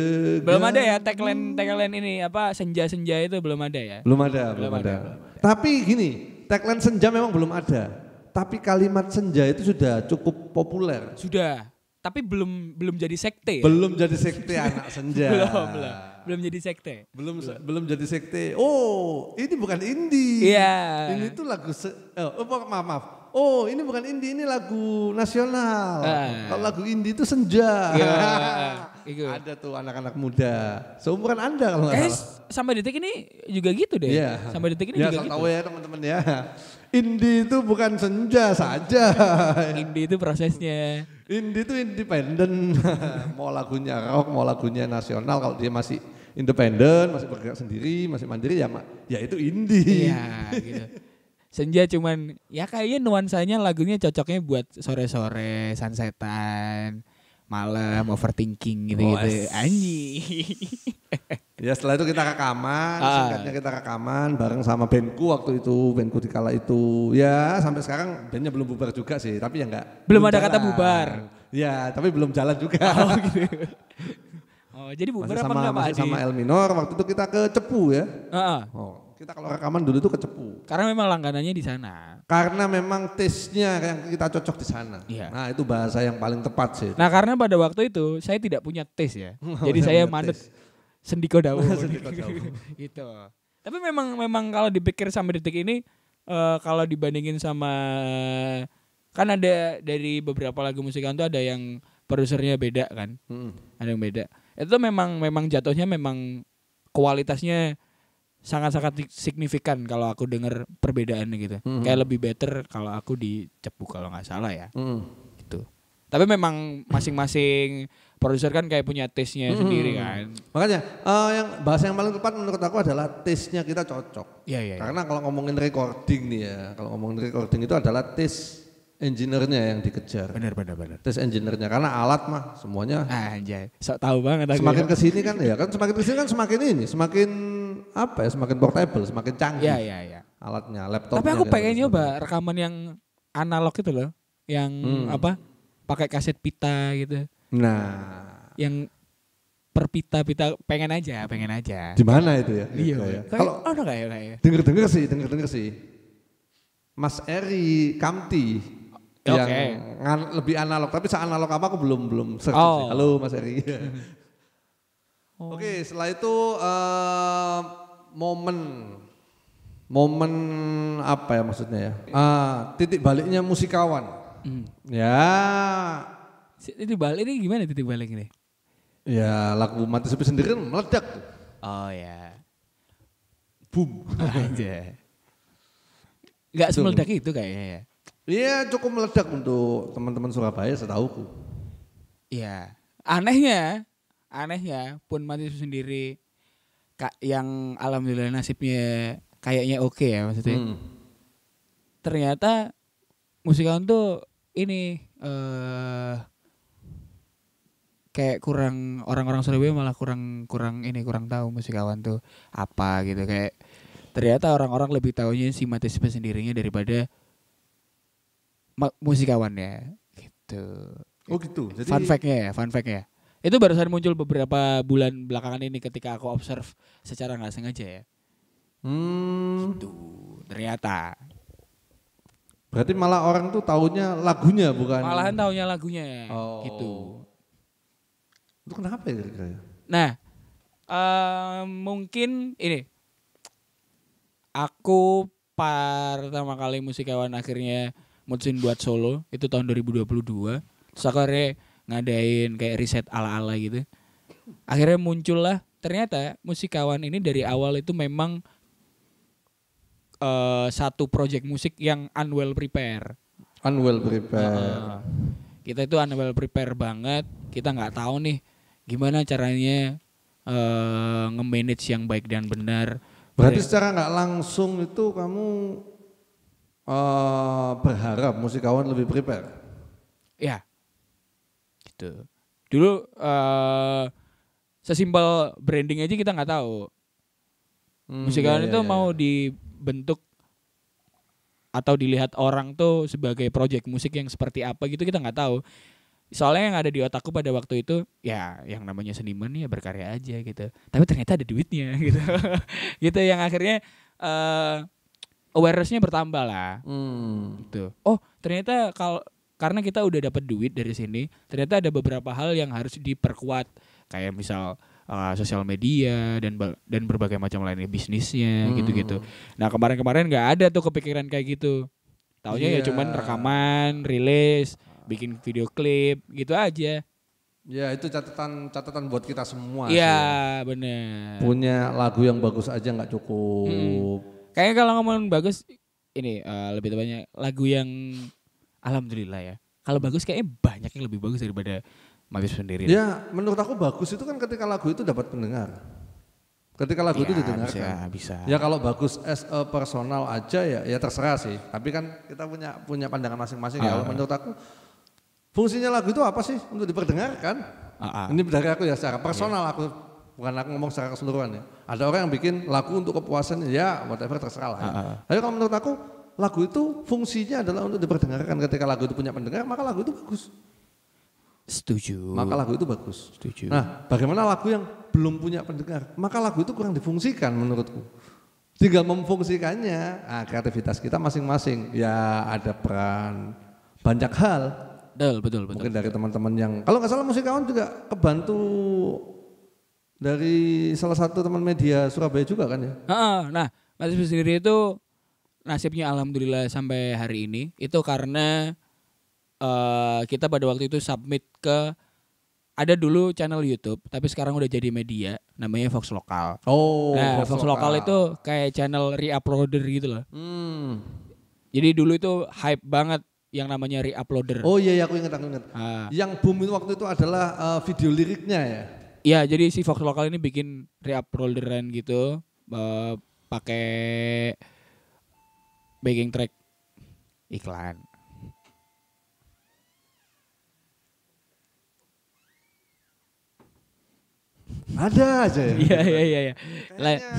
Belum ada ya tagline tagline ini apa senja-senja itu belum ada ya. Belum ada, belum, Belum ada. ada, belum Tapi gini, tagline senja memang belum ada. Tapi kalimat senja itu sudah cukup populer. Sudah. Tapi belum belum jadi sekte ya. Belum jadi sekte anak senja. belum, belum. Belum jadi sekte. Belum belum jadi sekte. Oh, ini bukan indie. Iya. Ini tuh lagu se oh, oh, maaf, maaf. Oh, ini bukan indie, ini lagu nasional. Ah. Kalau lagu indie itu senja. Iya, itu. Ada tuh anak-anak muda. Seumuran Anda kalau nggak salah. sampai detik ini juga gitu deh. Iya. Sampai detik ini ya, juga gitu. tahu ya teman-teman ya. Indie itu bukan senja saja. Indie itu prosesnya. Indie itu independen. mau lagunya rock, mau lagunya nasional. Kalau dia masih independen, masih bergerak sendiri, masih mandiri ya, ya itu indie. Iya, gitu. Senja cuman ya kayaknya nuansanya lagunya cocoknya buat sore-sore, sunsetan, malam, overthinking gitu-gitu. Anjing. Ya setelah itu kita rekaman, Ah. singkatnya kita rekaman bareng sama bandku waktu itu, bandku di kala itu. Ya sampai sekarang bandnya belum bubar juga sih, tapi ya enggak. Belum ada kata jalan. bubar. Ya, tapi belum jalan juga. Oh gitu. Oh, jadi bubar masih apa sama enggak Pak masih sama El Minor, waktu itu kita ke Cepu ya. Heeh. Oh, Kita kalau rekaman dulu itu ke Cepu. Karena memang langganannya di sana. Karena memang taste-nya yang kita cocok di sana. Iya. Nah, itu bahasa yang paling tepat sih. Nah karena pada waktu itu saya tidak punya tes ya. Jadi saya manut taste. Sendiko Dawu. Sendiko Dawu. gitu. Tapi memang memang kalau dipikir sampai detik ini eh, kalau dibandingin sama kan ada dari beberapa lagu musikan tuh ada yang produsernya beda kan. Mm. Ada yang beda. Itu memang memang jatuhnya memang kualitasnya sangat-sangat signifikan kalau aku dengar perbedaannya gitu. Mhm. Kayak lebih better kalau aku di Cepu kalau nggak salah ya Mm. gitu. Tapi memang masing-masing produser kan kayak punya taste-nya Mhm. sendiri kan. Makanya eh, yang bahasa yang paling tepat menurut aku adalah taste-nya kita cocok. Iya iya. iya. Karena kalau ngomongin recording nih ya, kalau ngomongin recording itu adalah taste engineer-nya yang dikejar. Benar benar benar. Taste engineer-nya karena alat mah semuanya Ah, anjay. Sok tahu banget aku. semakin ya. ke sini kan ya kan semakin ke sini kan semakin ini semakin apa ya semakin portable semakin canggih Iya iya iya. alatnya laptopnya Tapi aku gitu. pengen nyoba rekaman yang analog itu loh. Yang Hmm. apa? Pakai kaset pita gitu. nah Yang per pita-pita pengen aja, pengen aja. di mana itu ya Iya. ya. Kalau ada nggak ya kayak? denger denger sih denger denger sih Mas Eri Kamti Oke. yang ngan- lebih analog tapi se analog apa aku belum belum search Oh. sih. halo Mas Eri Oke, setelah itu eh, momen momen apa ya maksudnya ya? Ah, titik baliknya musikawan. Hmm. Ya, Itu balik ini gimana titik balik ini? ya lagu mati sepi sendiri meledak. tuh. Oh ya. Boom. Aja. Gak semeledak itu kayaknya ya. Iya, cukup meledak untuk teman-teman Surabaya setahuku. Iya. Anehnya, anehnya pun mati sendiri kak yang alhamdulillah nasibnya kayaknya oke ya maksudnya. Hmm. Ternyata musikawan tuh ini eh kayak kurang orang-orang Surabaya malah kurang kurang ini kurang tahu musikawan tuh apa gitu kayak ternyata orang-orang lebih tahunya si mati sendirinya daripada musikawannya gitu. Oh gitu. Jadi fun fact-nya ya, fun fact-nya. Itu barusan muncul beberapa bulan belakangan ini ketika aku observe secara nggak sengaja ya. Hmm, Tuh, ternyata. berarti malah orang tuh taunya lagunya bukan. Malahan tahunya lagunya Oh. gitu. Itu kenapa ya kira-kira? ya? Nah, eh, mungkin ini aku pertama kali musikawan akhirnya mutusin buat solo itu tahun 2022. Terus akhirnya ngadain kayak riset ala-ala gitu. Akhirnya muncullah ternyata musikawan ini dari awal itu memang eh, satu project musik yang unwell prepare. Unwell prepare. Heeh. kita itu unwell prepare banget. Kita nggak tahu nih gimana caranya eh nge-manage yang baik dan benar. Berarti secara nggak langsung itu kamu eh, berharap musikawan lebih prepare. Ya, gitu. Dulu eh sesimpel branding aja kita nggak tahu. Hmm, Musikawan iya, itu iya, mau iya. dibentuk atau dilihat orang tuh sebagai project musik yang seperti apa gitu kita nggak tahu. Soalnya yang ada di otakku pada waktu itu ya yang namanya seniman ya berkarya aja gitu. Tapi ternyata ada duitnya gitu. gitu yang akhirnya eh awarenessnya bertambah lah Hmm. gitu. Oh, ternyata kalau karena kita udah dapat duit dari sini, ternyata ada beberapa hal yang harus diperkuat kayak misal uh, sosial media dan dan berbagai macam lainnya bisnisnya Hmm. gitu-gitu. Nah, kemarin-kemarin nggak ada tuh kepikiran kayak gitu. Taunya ya Iya. cuman rekaman, rilis, bikin video klip gitu aja. Ya itu catatan catatan buat kita semua. Iya, bener. Punya lagu yang bagus aja nggak cukup. Hmm. Kayaknya kalau ngomongin bagus ini eh, lebih tepatnya lagu yang alhamdulillah ya. Kalau bagus kayaknya banyak yang lebih bagus daripada Mabis sendiri. Ya menurut aku bagus itu kan ketika lagu itu dapat pendengar. Ketika lagu itu Ya, didengarkan. bisa, bisa. Ya kalau bagus as a personal aja ya ya terserah sih. Tapi kan kita punya punya pandangan masing-masing ya. Ah. Menurut aku fungsinya lagu itu apa sih? Untuk diperdengarkan. Ah, ah. Ini dari aku ya secara personal aku bukan aku ngomong secara keseluruhan ya. Ada orang yang bikin lagu untuk kepuasan ya whatever terserah lah. Ya. Tapi kalau menurut aku lagu itu fungsinya adalah untuk diperdengarkan. Ketika lagu itu punya pendengar maka lagu itu bagus. Setuju. Maka lagu itu bagus. Setuju. Nah, bagaimana lagu yang belum punya pendengar? Maka lagu itu kurang difungsikan menurutku. Tinggal memfungsikannya. Nah, kreativitas kita masing-masing ya ada peran banyak hal. Betul, betul, betul. Mungkin dari teman-teman yang kalau nggak salah musikawan juga kebantu dari salah satu teman media Surabaya juga kan ya. Heeh, Nah, Mas Rizky sendiri itu nasibnya alhamdulillah sampai hari ini itu karena eh kita pada waktu itu submit ke ada dulu channel YouTube, tapi sekarang udah jadi media, namanya Fox Lokal. Oh, nah, Fox, Lokal itu kayak channel re-uploader gitu loh. Hmm. Jadi dulu itu hype banget yang namanya re-uploader. Oh iya, iya aku ingat aku ingat. Ah. Yang boom itu waktu itu adalah eh, video liriknya ya. Iya, jadi si Fox Lokal ini bikin re-uploaderan gitu, eh, pakai backing track iklan. Ada aja ya. Iya, iya, iya, iya. Kayaknya,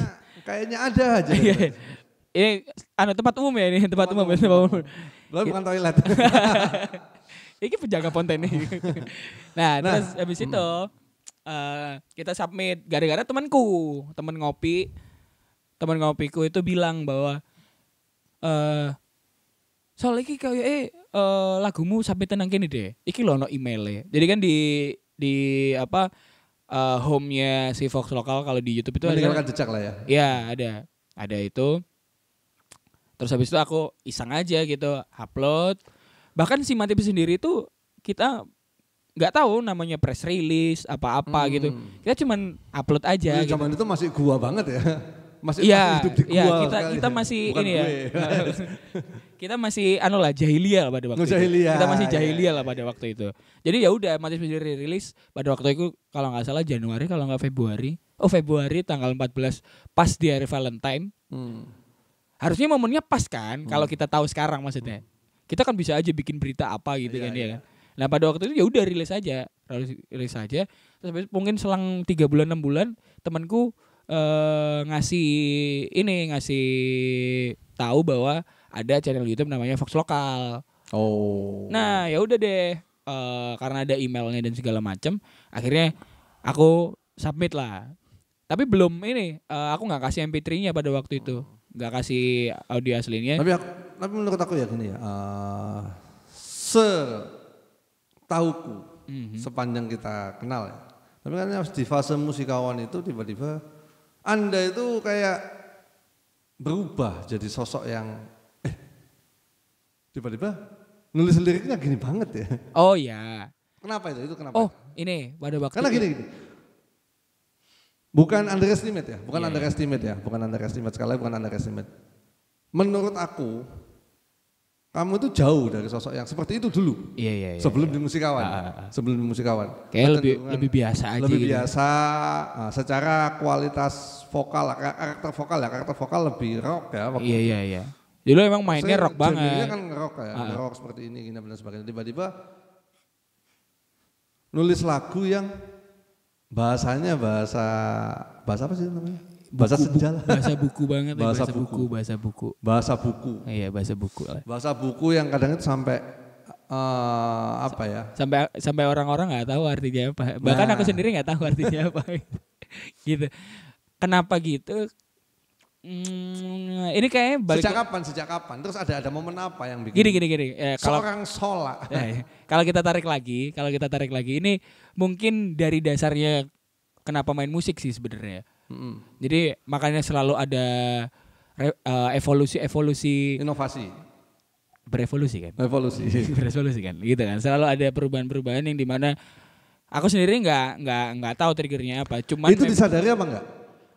kayaknya ada aja. Iya. Ini anu tempat umum ya ini, tempat umum, ya, tempat umum. Lo bukan toilet. Ini penjaga konten nih. nah, Nah, terus habis itu eh, kita submit gara-gara temanku, teman ngopi, teman ngopiku itu bilang bahwa eh soal iki kayak eh eh, lagumu submit tenang kini deh. Iki lo no emailnya. Jadi kan di di apa eh, home-nya si Fox lokal kalau di YouTube itu ada Meninggalkan jejak lah ya. Iya ada, ada itu. Terus habis itu aku iseng aja gitu, upload. Bahkan si Mantip sendiri itu kita nggak tahu namanya press release apa-apa Hmm. gitu. Kita cuman upload aja. Iya, gitu. Zaman itu masih gua banget ya. Masih, masih hidup di iya gua kita sekali kita ya. masih Bukan ini ya. gue. kita masih anu lah jahiliyah lah pada waktu itu. Kita masih iya. jahiliyah lah pada waktu itu. Jadi ya udah Mantip sendiri rilis pada waktu itu kalau nggak salah Januari kalau nggak Februari. Oh Februari tanggal 14 pas di hari Valentine. Hmm. harusnya momennya pas kan kalau kita tahu sekarang maksudnya kita kan bisa aja bikin berita apa gitu Iya, kan ya iya. kan nah pada waktu itu ya udah rilis aja rilis, rilis aja terus mungkin selang tiga bulan enam bulan temanku eh, ngasih ini ngasih tahu bahwa ada channel YouTube namanya Fox Lokal Oh. Nah, ya udah deh. Eh, karena ada emailnya dan segala macam, akhirnya aku submit lah. Tapi belum ini, eh, aku nggak kasih MP3-nya pada waktu itu, nggak kasih audio aslinya. Tapi aku, tapi menurut aku ya gini ya. eh, se tahuku Mhm. sepanjang kita kenal ya. Tapi kan harus di fase musikawan itu tiba-tiba Anda itu kayak berubah jadi sosok yang eh tiba-tiba nulis liriknya gini banget ya. Oh ya. Kenapa itu? Itu kenapa? Oh ini pada waktu Karena gini, gini. Bukan underestimate ya, bukan Iya, iya. underestimate ya, bukan underestimate sekali bukan underestimate. Menurut aku, kamu itu jauh dari sosok yang seperti itu dulu. Iya iya. iya. sebelum di musikawan, Ah, ah, ah. sebelum di musikawan. Kayak lebih Kecenderungan lebih biasa aja. lebih gitu. biasa, ah, secara kualitas vokal, karakter vokal ya, karakter vokal lebih rock ya. waktu Iya iya iya. Dulu emang mainnya Saya rock banget. kan rock ya, Ah. rock seperti ini, gini dan sebagainya. Tiba-tiba nulis lagu yang bahasanya bahasa bahasa apa sih namanya? Bahasa Buku- bu- senja lah. Bahasa buku banget. ya, Bahasa bahasa buku. buku. Bahasa buku. Bahasa buku. Iya bahasa buku lah. Bahasa buku yang kadang itu sampai eh, apa ya? sampai sampai orang-orang nggak tahu artinya apa bahkan Nah. aku sendiri nggak tahu artinya apa gitu kenapa gitu Hmm, ini kayaknya balik Sejak kapan? Sejak kapan? Terus ada ada momen apa yang bikin gini gini gini Eh, kalau seorang sola? eh, kalau kita tarik lagi kalau kita tarik lagi ini mungkin dari dasarnya kenapa main musik sih sebenarnya Mm-mm. jadi makanya selalu ada re- eh, evolusi evolusi Inovasi, berevolusi kan evolusi. berevolusi kan gitu kan selalu ada perubahan-perubahan yang di mana aku sendiri nggak nggak nggak tahu triggernya apa cuman itu disadari apa enggak?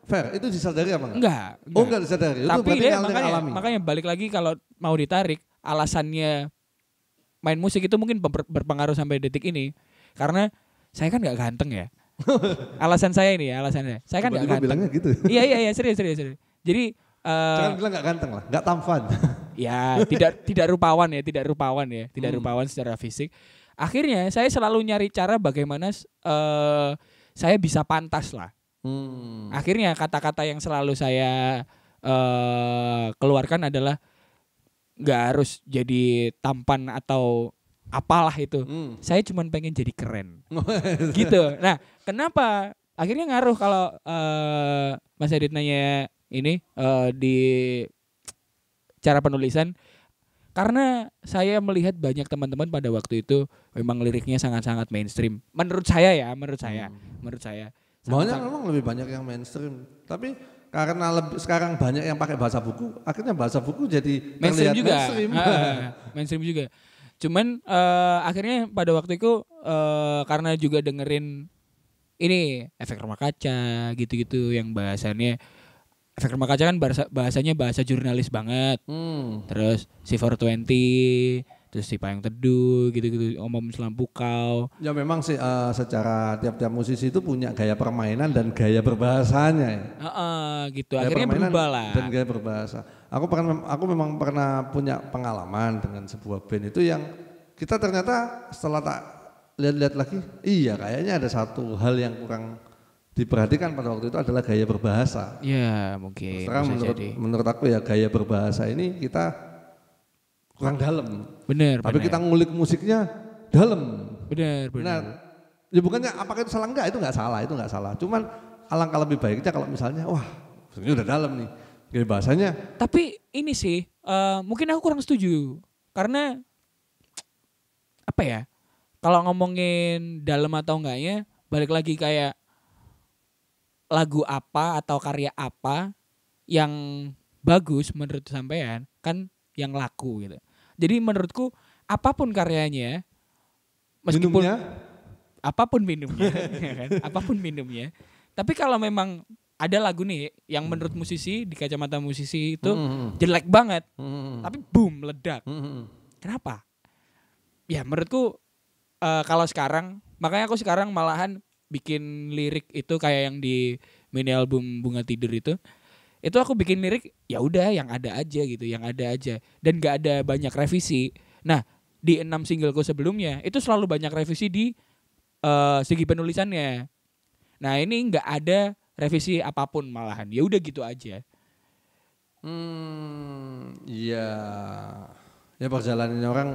Fair, itu disadari apa enggak? enggak, Oh enggak disadari, itu tapi yang makanya alami. makanya balik lagi kalau mau ditarik alasannya main musik itu mungkin ber- berpengaruh sampai detik ini karena saya kan nggak ganteng ya alasan saya ini ya alasannya saya kan nggak ganteng bilangnya gitu. iya iya iya serius serius serius jadi eh, Jangan bilang enggak ganteng lah, enggak tampan. ya tidak tidak rupawan ya tidak rupawan ya tidak Hmm. rupawan secara fisik akhirnya saya selalu nyari cara bagaimana eh saya bisa pantas lah Hmm. akhirnya kata-kata yang selalu saya eh keluarkan adalah nggak harus jadi tampan atau apalah itu Hmm. saya cuma pengen jadi keren gitu nah kenapa akhirnya ngaruh kalau eh Mas Adit nanya ini eh, di cara penulisan karena saya melihat banyak teman-teman pada waktu itu memang liriknya sangat-sangat mainstream. Menurut saya ya, menurut saya, menurut saya. Sangat- memang lebih banyak yang mainstream. Tapi karena lebih, sekarang banyak yang pakai bahasa buku, akhirnya bahasa buku jadi mainstream juga. Mainstream. Ah, mainstream juga. Cuman eh, akhirnya pada waktu itu eh, karena juga dengerin ini efek rumah kaca gitu-gitu yang bahasannya efek rumah kaca kan bahasa, bahasanya bahasa jurnalis banget. Hmm. Terus si 420, terus si Payung Teduh gitu-gitu, Om Lampu Kau. Ya memang sih eh, secara tiap-tiap musisi itu punya gaya permainan dan gaya berbahasanya. ya. Heeh, gitu. Gaya Akhirnya berubah lah. Dan gaya berbahasa. Aku pernah, aku memang pernah punya pengalaman dengan sebuah band itu yang kita ternyata setelah tak lihat-lihat lagi, iya kayaknya ada satu hal yang kurang diperhatikan pada waktu itu adalah gaya berbahasa. Ya, mungkin Sekarang menurut, jadi. menurut aku ya gaya berbahasa ini kita kurang dalam. Bener, Tapi bener. kita ngulik musiknya dalam. bener, bener. Benar. Ya bukannya apakah itu salah enggak? Itu enggak salah, itu enggak salah. Cuman alangkah lebih baiknya kalau misalnya wah, ini udah dalam nih. Gaya bahasanya Tapi ini sih, eh, mungkin aku kurang setuju karena apa ya? Kalau ngomongin dalam atau enggaknya, balik lagi kayak lagu apa atau karya apa yang bagus menurut sampean kan yang laku gitu. Jadi menurutku apa pun karyanya, meskipun minumnya apa pun minumnya, ya kan? apa pun minumnya. Tapi kalau memang ada lagu nih yang menurut musisi di kacamata musisi itu Hmm, jelek banget, hmm, tapi boom meledak. hmm, hmm. Kenapa? Ya menurutku eh, kalau sekarang, makanya aku sekarang malahan bikin lirik itu kayak yang di mini album Bunga Tidur itu. Itu aku bikin lirik ya udah yang ada aja gitu, yang ada aja dan gak ada banyak revisi. Nah, di enam singleku sebelumnya itu selalu banyak revisi di eh, segi penulisannya. Nah, ini nggak ada revisi apa pun malahan. Ya udah gitu aja. Hmm, iya. Ya perjalanannya orang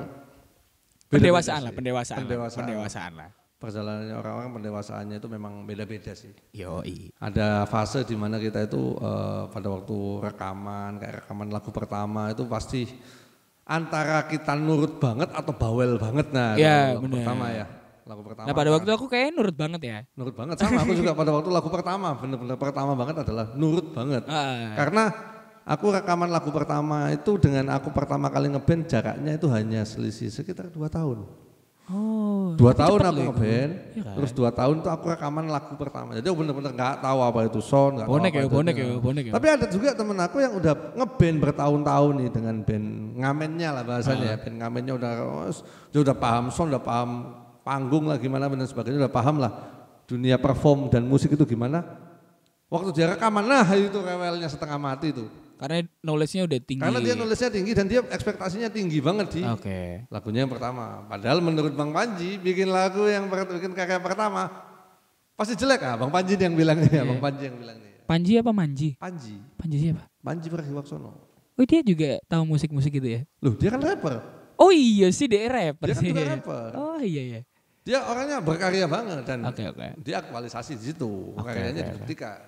Pendewasaan lah, pendewasaan, lah, Pendewasaan. pendewasaan lah. Perjalanannya orang-orang pendewasaannya itu memang beda-beda sih. Yoi. Ada fase di mana kita itu eh, pada waktu rekaman, kayak rekaman lagu pertama itu pasti antara kita nurut banget atau bawel banget nah Iya, pertama ya. Lagu pertama. Nah pada kan waktu aku kayaknya nurut banget ya. nurut banget sama aku juga pada waktu lagu pertama bener-bener pertama banget adalah nurut banget. Ah, Karena aku rekaman lagu pertama itu dengan aku pertama kali ngeband jaraknya itu hanya selisih sekitar dua tahun. oh, Dua tahun aku loh. ngeband, kan? terus dua tahun tuh aku rekaman lagu pertama. Jadi aku bener-bener nggak tahu apa itu sound, nggak tahu Bonek ya, bonek ini. ya, bonek ya. Tapi ada juga temen aku yang udah ngeband bertahun-tahun nih dengan band ngamennya lah bahasanya Ah. ya. Band ngamennya udah dia udah paham sound, udah paham panggung lah gimana dan sebagainya, udah paham lah dunia perform dan musik itu gimana. Waktu dia rekaman, nah itu rewelnya setengah mati itu. Karena knowledge-nya udah tinggi. Karena dia nulisnya tinggi dan dia ekspektasinya tinggi banget di Oke. lagunya yang pertama. Padahal menurut Bang Panji bikin lagu yang bikin karya pertama pasti jelek ah. Bang Panji yang bilangnya, Iya. Bang Panji yang bilangnya. Panji apa Manji? Panji, Panji siapa? Panji Pragiwaksono. Oh dia juga tahu musik-musik gitu ya? Loh dia kan rapper, Oh iya sih dia rapper dia kan sih. juga rapper. Oh iya iya. Dia orangnya berkarya banget dan Oke oke. dia aktualisasi di situ. Oke, Karyanya oke, dibuktikan.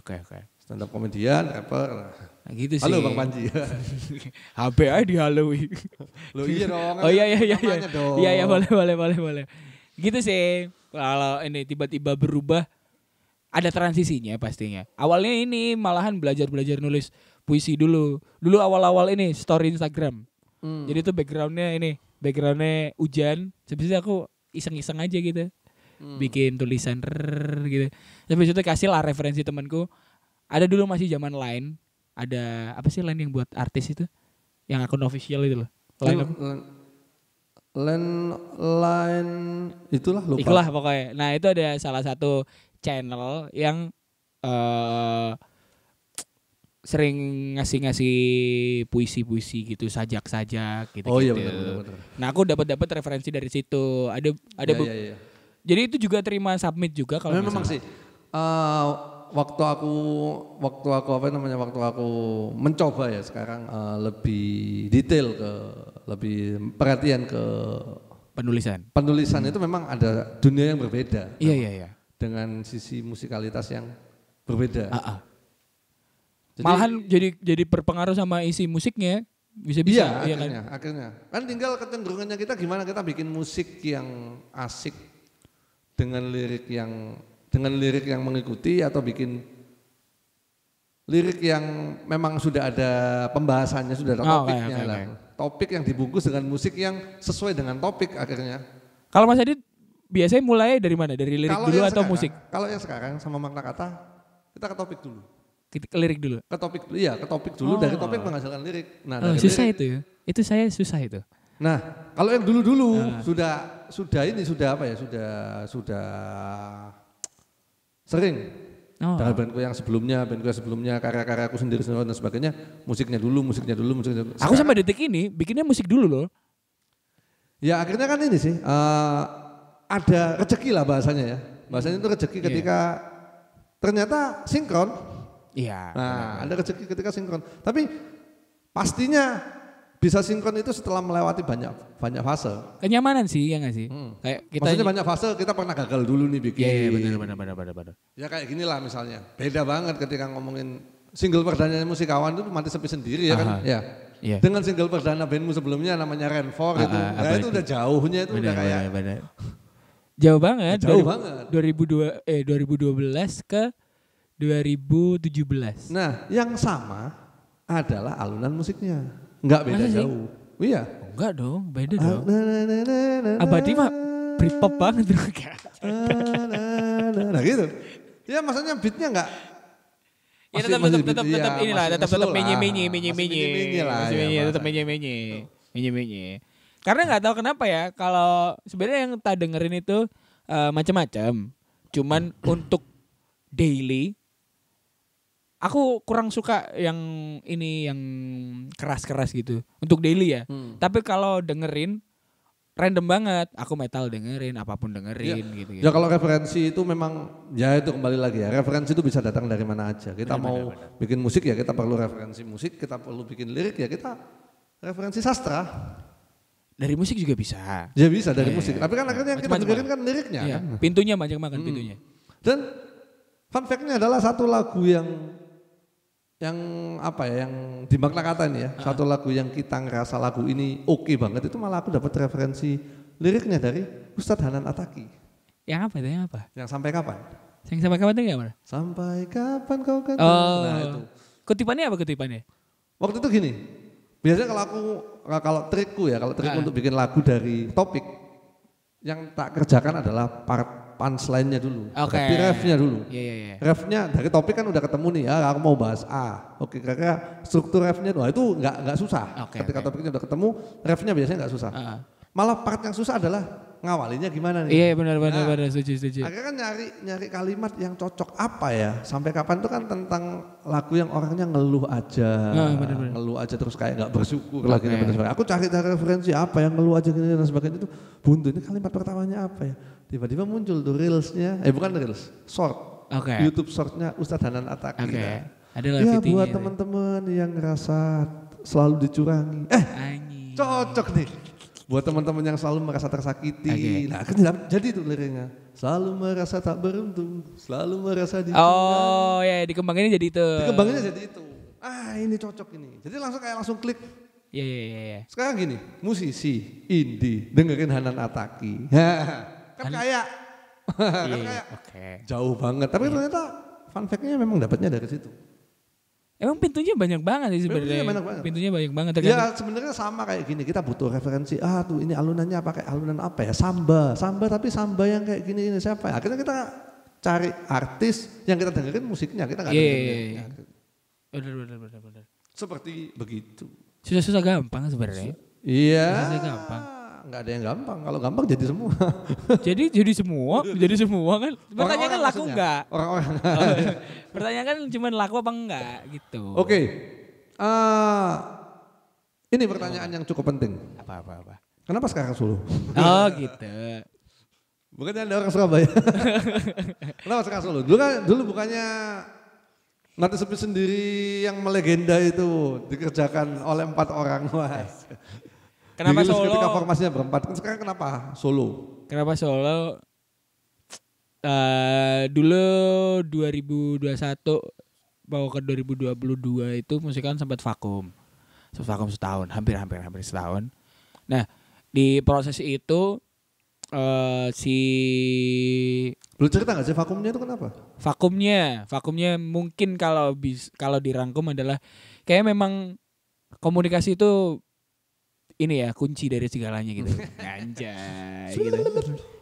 Oke oke. Stand up komedian, rapper. Nah, gitu sih. Halo Bang Panji. HP aja di Halloween. Loh iya dong. Oh iya iya iya iya. Iya iya boleh boleh boleh boleh. Gitu sih. Kalau ini tiba-tiba berubah ada transisinya pastinya. Awalnya ini malahan belajar-belajar nulis puisi dulu. Dulu awal-awal ini story Instagram. Hmm. Jadi tuh backgroundnya ini, backgroundnya hujan. Itu aku iseng-iseng aja gitu. Hmm. Bikin tulisan rrrr gitu. Habis itu kasih lah referensi temanku. Ada dulu masih zaman line. Ada apa sih line yang buat artis itu? Yang akun official itu loh. Line Len line itulah lupa. Itulah pokoknya. Nah itu ada salah satu channel yang eh sering ngasih-ngasih puisi-puisi gitu, sajak-sajak gitu. Oh iya benar benar. benar. Nah aku dapat dapat referensi dari situ. Ada ada bu- iya, iya. jadi itu juga terima submit juga kalau Memang, sih. eh, waktu aku waktu aku apa namanya waktu aku mencoba ya sekarang eh, lebih detail ke lebih perhatian ke penulisan. penulisan itu memang ada dunia yang berbeda Iya iya iya. dengan sisi musikalitas yang berbeda. Ah, ah. Jadi- Malahan jadi jadi berpengaruh sama isi musiknya. Bisa-bisa Iya, iya kan? akhirnya, akhirnya. Kan tinggal kecenderungannya kita gimana kita bikin musik yang asik dengan lirik yang dengan lirik yang mengikuti atau bikin lirik yang memang sudah ada pembahasannya, sudah ada Oh, topiknya oke, lah. oke. Topik yang dibungkus dengan musik yang sesuai dengan topik akhirnya. Kalau Mas Adit biasanya mulai dari mana? Dari lirik Kalau dulu atau sekarang- musik? Kalau yang sekarang sama makna kata kita ke topik dulu. Ke lirik dulu. Ke topik dulu, iya ke topik dulu. Dari Oh. topik menghasilkan lirik. Nah, Oh, dari susah lirik- itu ya. Itu saya susah itu. Nah, kalau yang dulu-dulu Ah. sudah sudah ini sudah apa ya? Sudah sudah sering Oh. dengan bandku yang sebelumnya, bandku yang sebelumnya, karya-karya aku sendiri dan sebagainya, musiknya dulu, musiknya dulu, musiknya dulu. Aku sampai detik ini bikinnya musik dulu loh. Ya akhirnya kan ini sih eh, ada rezeki lah bahasanya ya. Bahasanya itu rezeki Iya. ketika ternyata sinkron. Iya. Nah, ada rezeki ketika sinkron. Tapi pastinya bisa sinkron itu setelah melewati banyak banyak fase. Kenyamanan sih ya nggak sih? Hmm. Kayak kita Maksudnya banyak fase kita pernah gagal dulu nih bikin. Iya, iya benar benar benar benar benar. Ya kayak gini lah misalnya. Beda banget ketika ngomongin single perdana musikawan itu mati sepi sendiri ya kan. Aha. Ya. Iya. Dengan single perdana bandmu sebelumnya namanya Renfor Ah, itu. ah, Nah, itu udah jauhnya itu udah Benar kayak benar benar. Jauh banget. Jauh 2000 banget. 2002 eh 2012 ke 2017. Nah, yang sama adalah alunan musiknya. Enggak beda Masa sih? jauh. Iya. Oh, enggak dong, beda Ah, dong. na, na, na, na, na, Abadi mah Britpop banget tuh. Ah, na, na. Nah gitu. Ya maksudnya beatnya enggak Ya tetap masih tetap tetap tetap iya, inilah tetap tetap menye menye menye menye Masih ya menye, tetap menye menye menye menye. Karena nggak tahu kenapa ya kalau sebenarnya yang tak dengerin itu eh, macam-macam. Cuman untuk daily aku kurang suka yang ini yang keras-keras gitu untuk daily ya. Hmm. Tapi kalau dengerin random banget, aku metal dengerin, apa pun dengerin gitu gitu. Ya kalau referensi itu memang ya itu kembali lagi ya. Referensi itu bisa datang dari mana aja. Kita mau bikin musik ya kita perlu referensi musik, kita perlu bikin lirik ya kita referensi sastra. Dari musik juga bisa. Ya bisa dari Iya, musik. Tapi kan akhirnya yang kita dengerin kan liriknya Iya, kan. pintunya banyak banget pintunya. Dan fun fact-nya adalah satu lagu yang yang apa ya yang di makna kata ini ya satu lagu yang kita ngerasa lagu ini oke banget itu malah aku dapat referensi liriknya dari Ustadz Hanan Ataki Yang apa itu? Yang apa? yang sampai kapan Yang sampai kapan itu yang mana? sampai kapan kau kata Oh. nah itu Kutipannya apa kutipannya? waktu itu gini biasanya kalau aku kalau trikku ya kalau trik Ah. untuk bikin lagu dari topik yang tak kerjakan adalah part punchline-nya dulu Oke. tapi refnya dulu Iya iya iya. refnya dari topik kan udah ketemu nih ya aku mau bahas A oke kira-kira struktur refnya wah itu nggak nggak susah Oke, ketika oke. topiknya udah ketemu refnya biasanya nggak susah Ah, ah. malah part yang susah adalah ngawalinya gimana nih Iya benar benar Nah, benar setuju setuju. akhirnya kan nyari nyari kalimat yang cocok apa ya sampai kapan itu kan tentang lagu yang orangnya ngeluh aja Ah, benar-benar. ngeluh aja terus kayak nggak bersyukur lagi Oke. dan sebagainya aku cari cari referensi apa yang ngeluh aja gini dan sebagainya itu buntu ini kalimat pertamanya apa ya tiba-tiba muncul tuh reelsnya eh bukan reels short Oke. YouTube shortnya Ustadz Hanan Ataki Oke. Nah, Ada ya buat teman-teman yang ngerasa selalu dicurangi eh Anjing. cocok nih buat teman-teman yang selalu merasa tersakiti Oke. nah kan jadi tuh liriknya selalu merasa tak beruntung selalu merasa dicurangi Oh ya dikembanginnya jadi itu. dikembanginnya jadi itu ah ini cocok ini jadi langsung kayak langsung klik Iya iya iya. iya. sekarang gini musisi indie dengerin Hanan Ataki kan kayak kan Iya, kayak Oke. jauh banget tapi ternyata fun fact-nya memang dapatnya dari situ Emang pintunya banyak banget sih sebenarnya. Pintunya banyak banget. Pintunya banyak banget. tergantung- Ya sebenarnya sama kayak gini, kita butuh referensi, ah tuh ini alunannya pakai alunan apa ya, samba, samba tapi samba yang kayak gini ini siapa ya? Akhirnya kita cari artis yang kita dengerin musiknya, kita nggak Iya, dengerin iya, liriknya. iya. Benar benar benar benar. Seperti begitu. Susah-susah gampang sebenarnya. Iya. Rasanya gampang. Nggak ada yang gampang, kalau gampang jadi semua. jadi jadi semua, jadi semua kan. Pertanyaan kan laku enggak? Orang-orang. Pertanyaan kan cuma laku apa enggak gitu. Oke, Eh, ini pertanyaan yang cukup penting. Apa apa apa. Kenapa sekarang Solo? Oh gitu. Bukannya ada orang Surabaya. Kenapa sekarang Solo? Dulu kan dulu bukannya Nanti sepi sendiri yang melegenda itu dikerjakan oleh empat orang. Wah. Kenapa Dirilis Solo? Ketika formasinya berempat. Kan Sekarang kenapa Solo? Kenapa Solo? Eh dulu 2021 bawa ke 2022 itu musikawan sempat vakum. Sempat vakum setahun, hampir hampir hampir setahun. Nah, di proses itu eh si Belum cerita nggak sih vakumnya itu kenapa? vakumnya, vakumnya mungkin kalau bis kalau dirangkum adalah kayak memang komunikasi itu ini ya kunci dari segalanya gitu. Anjay gitu.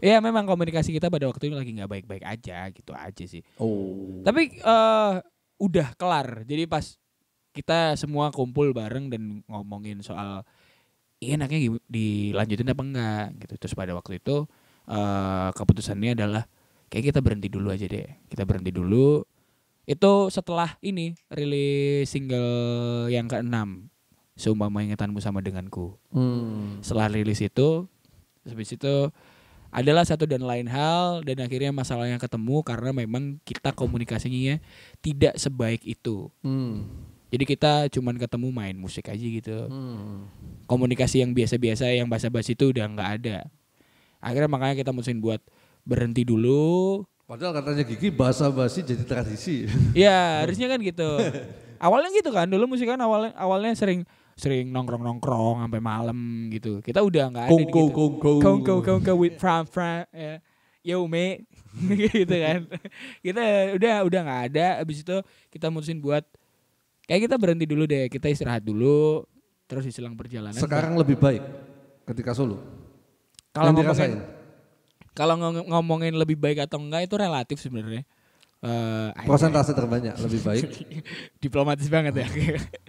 Iya memang komunikasi kita pada waktu itu lagi nggak baik-baik aja gitu aja sih. Oh. Tapi eh udah kelar. Jadi pas kita semua kumpul bareng dan ngomongin soal "Ih, enaknya dilanjutin apa enggak gitu. Terus pada waktu itu eh keputusannya adalah kayak kita berhenti dulu aja deh. Kita berhenti dulu. Itu setelah ini rilis single yang keenam Seumpama ingatanmu sama denganku. Hmm. Setelah rilis itu, habis itu adalah satu dan lain hal dan akhirnya masalahnya ketemu karena memang kita komunikasinya tidak sebaik itu. Hmm. Jadi kita cuman ketemu main musik aja gitu. Hmm. Komunikasi yang biasa-biasa yang basa-basi itu udah nggak ada. Akhirnya makanya kita mutusin buat berhenti dulu. Padahal katanya Gigi bahasa basi jadi tradisi. Ya harusnya kan gitu. Awalnya gitu kan dulu musik kan awalnya awalnya sering sering nongkrong nongkrong sampai malam gitu. Kita udah nggak ada di Kongko gitu. kongko. Kongko kongko with from from ya. Yo mate gitu kan. Kita udah udah nggak ada abis itu kita mutusin buat kayak kita berhenti dulu deh, kita istirahat dulu terus di selang perjalanan. Sekarang lebih baik ketika solo. kalau ngomongin dirasain. kalau ngom- ngomongin lebih baik atau enggak itu relatif sebenarnya. Eh, Persentase terbanyak lebih baik. diplomatis banget ya.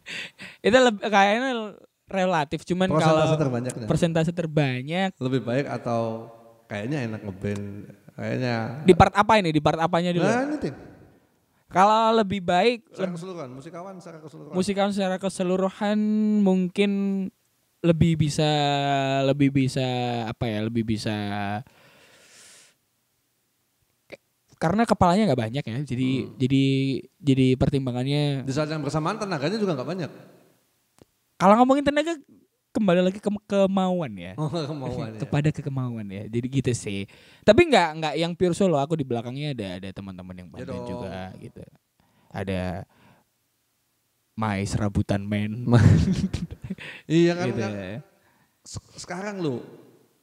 itu lebih kayaknya relatif cuman kalau Persentase terbanyaknya. persentase terbanyak lebih baik atau kayaknya enak ngeband. Kayaknya. di part apa ini? Di part apanya dulu? Nah ini. Kalau lebih baik Secara keseluruhan, musikawan secara keseluruhan. musikawan secara keseluruhan mungkin lebih bisa lebih bisa apa ya lebih bisa karena kepalanya nggak banyak ya jadi jadi jadi pertimbangannya Di saat yang bersamaan tenaganya juga nggak banyak. kalau ngomongin tenaga kembali lagi ke kemauan ya Oh kemauan ya. kepada kekemauan ya jadi gitu sih tapi nggak nggak yang pure solo aku di belakangnya ada ada teman-teman yang Ya bantuin dong. juga gitu ada My Serabutan Men Iya kan, gitu kan. ya. Se- Sekarang lo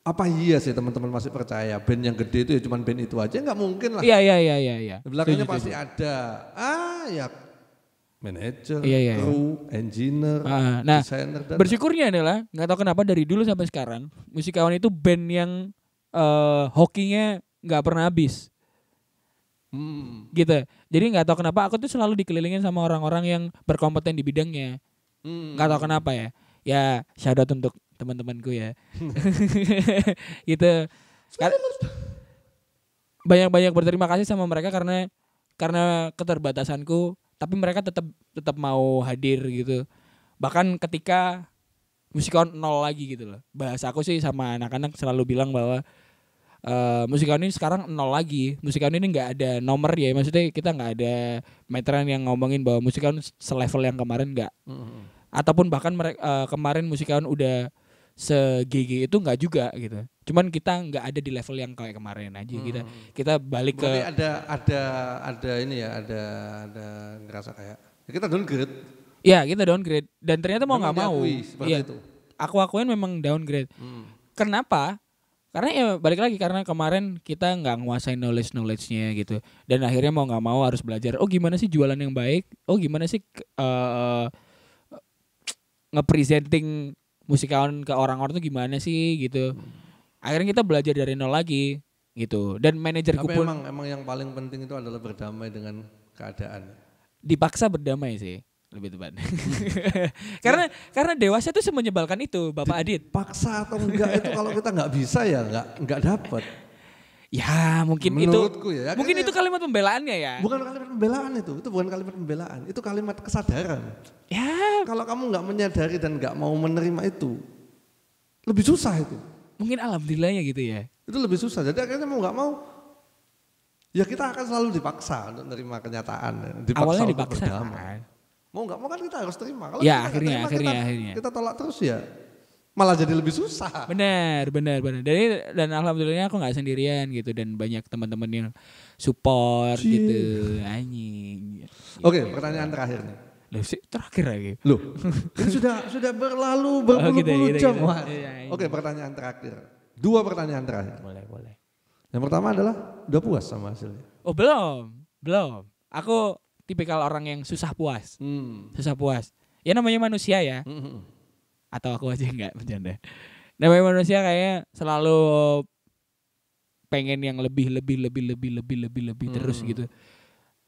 apa iya sih teman-teman masih percaya band yang gede itu ya cuman band itu aja nggak mungkin lah. Iya iya iya iya iya. Di belakangnya Setuju, pasti setuju. ada. Ah ya manajer, Iya, iya, iya. kru, engineer, Ah, nah, desainer dan bersyukurnya adalah nggak tahu kenapa dari dulu sampai sekarang musikawan itu band yang eh hokinya nggak pernah habis Hmm, gitu. Jadi nggak tahu kenapa aku tuh selalu dikelilingin sama orang-orang yang berkompeten di bidangnya. hmm. Nggak tahu kenapa ya. Ya out untuk teman-temanku ya. gitu. Banyak-banyak berterima kasih sama mereka karena karena keterbatasanku, tapi mereka tetap tetap mau hadir gitu. Bahkan ketika musikawan nol lagi gitu loh. Bahasa aku sih sama anak-anak selalu bilang bahwa eh musikawan ini sekarang nol lagi. Musikawan ini nggak ada nomor ya. Maksudnya kita nggak ada meteran yang ngomongin bahwa musikawan selevel yang kemarin nggak Hmm. ataupun bahkan mereka kemarin musikawan udah se GG itu nggak juga gitu. Cuman kita nggak ada di level yang kayak kemarin aja kita kita balik Berarti ke ada ada ada ini ya ada ada ngerasa kayak ya kita downgrade. ya kita downgrade dan ternyata mau nggak mau Iya, itu. aku akuin memang downgrade. Hmm. Kenapa? Karena ya balik lagi karena kemarin kita nggak nguasain knowledge knowledge-nya gitu dan akhirnya mau nggak mau harus belajar. Oh gimana sih jualan yang baik? Oh gimana sih eh nge-presenting musikawan ke orang-orang tuh gimana sih gitu. Akhirnya kita belajar dari nol lagi gitu. Dan manajerku Tapi pun emang emang yang paling penting itu adalah berdamai dengan keadaan. dipaksa berdamai sih lebih tepat. karena karena dewasa tuh semenyebalkan itu, Bapak Adit. Paksa atau enggak itu kalau kita nggak bisa ya nggak nggak dapat. Ya mungkin Menurutku itu ya, mungkin itu kalimat pembelaannya ya. Bukan kalimat pembelaan itu, itu bukan kalimat pembelaan, itu kalimat kesadaran. Ya Kalau kamu nggak menyadari dan nggak mau menerima itu, lebih susah itu. mungkin alhamdulillahnya gitu ya. Itu lebih susah. Jadi akhirnya mau nggak mau, ya kita akan selalu dipaksa untuk menerima kenyataan. Dipaksa Awalnya dipaksa kan. Mau nggak mau kan kita harus terima. Kalau Ya, kita akhirnya, terima, akhirnya, kita, akhirnya. kita tolak terus ya, malah jadi lebih susah. Benar, benar, benar. Jadi dan alhamdulillahnya aku nggak sendirian gitu dan banyak teman-teman yang support Cie. gitu. Anjing. Oke, pertanyaan terakhir nih. Loh, sih terakhir lagi. Loh, ini sudah sudah berlalu Oh, berpuluh-puluh gitu, gitu, jam. gitu. Iya, iya. Oke, pertanyaan terakhir. Dua pertanyaan terakhir. Boleh, boleh. Yang pertama adalah udah puas sama hasilnya. Oh, belum. Belum. Aku tipikal orang yang susah puas. Hmm. Susah puas. Ya namanya manusia ya. Hmm. Atau aku aja enggak bercanda. Namanya manusia kayaknya selalu pengen yang lebih lebih lebih lebih lebih lebih lebih terus Hmm. gitu.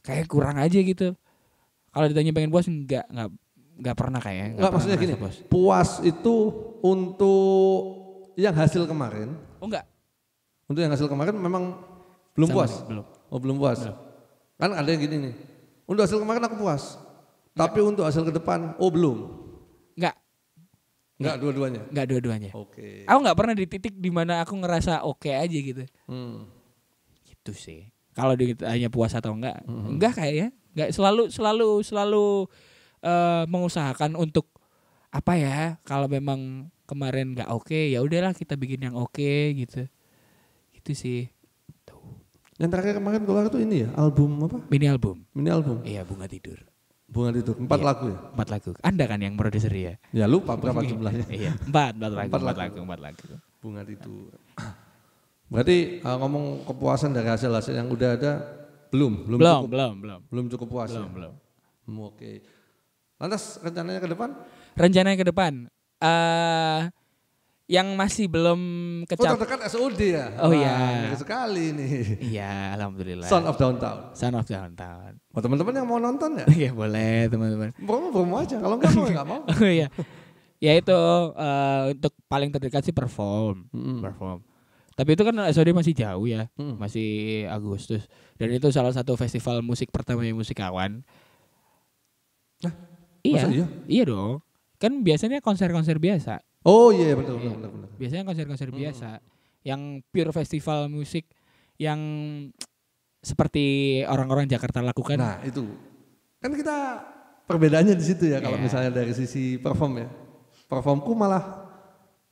Kayak kurang aja gitu. Kalau ditanya pengen puas enggak enggak enggak pernah kayaknya. Enggak maksudnya gini, puas. puas itu untuk yang hasil kemarin. Oh enggak. Untuk yang hasil kemarin memang belum Sama puas. nih, belum. Oh belum puas. Belum. Kan ada yang gini nih. Untuk hasil kemarin aku puas. Tapi untuk hasil ke depan, oh belum. Enggak. Enggak dua-duanya. Enggak dua-duanya. Oke. Aku nggak pernah di titik di mana aku ngerasa oke aja gitu. Hmm. Gitu sih. Kalau ditanya puas atau enggak, Mhm. enggak kayaknya. Enggak selalu selalu selalu eh, mengusahakan untuk apa ya? Kalau memang kemarin nggak oke, ya udahlah kita bikin yang oke gitu. Gitu sih. Yang terakhir kemarin keluar itu ini ya, album apa? Mini album. Mini album. Iya, Bunga Tidur. Bunga itu empat Iya. lagu ya. Empat lagu. Anda kan yang produser ya? Ya lupa berapa jumlahnya. iya, empat, empat lagu, Empat empat lagu. empat lagu. Bunga itu. Berarti uh, ngomong kepuasan dari hasil-hasil yang udah ada belum, belum, Belum, cukup, belum, belum. belum cukup puas. Belum, ya? belum. Hmm, Oke. Lantas rencananya ke depan? Rencananya ke depan eh yang masih belum Oh kecap terdekat SOD ya? Oh, iya. ngeri sekali nih. Iya, alhamdulillah. Son of Downtown. Son of Downtown. Oh teman-teman yang mau nonton ya? Iya boleh teman-teman. Promo promo aja. Kalau enggak mau ya enggak mau. Oh iya. Ya itu eh, untuk paling terdekat sih perform, Mm-mm. perform. Tapi itu kan SOD masih jauh ya, Mm. masih Agustus. Dan itu salah satu festival musik pertama yang musikawan. Hah? Iya, iya? iya dong. Kan biasanya konser-konser biasa. Oh iya betul betul betul. betul. Biasanya konser-konser Hmm. biasa. Yang pure festival musik yang seperti orang-orang Jakarta lakukan. Nah itu kan kita perbedaannya di situ ya kalau Iya. misalnya dari sisi perform ya. Performku malah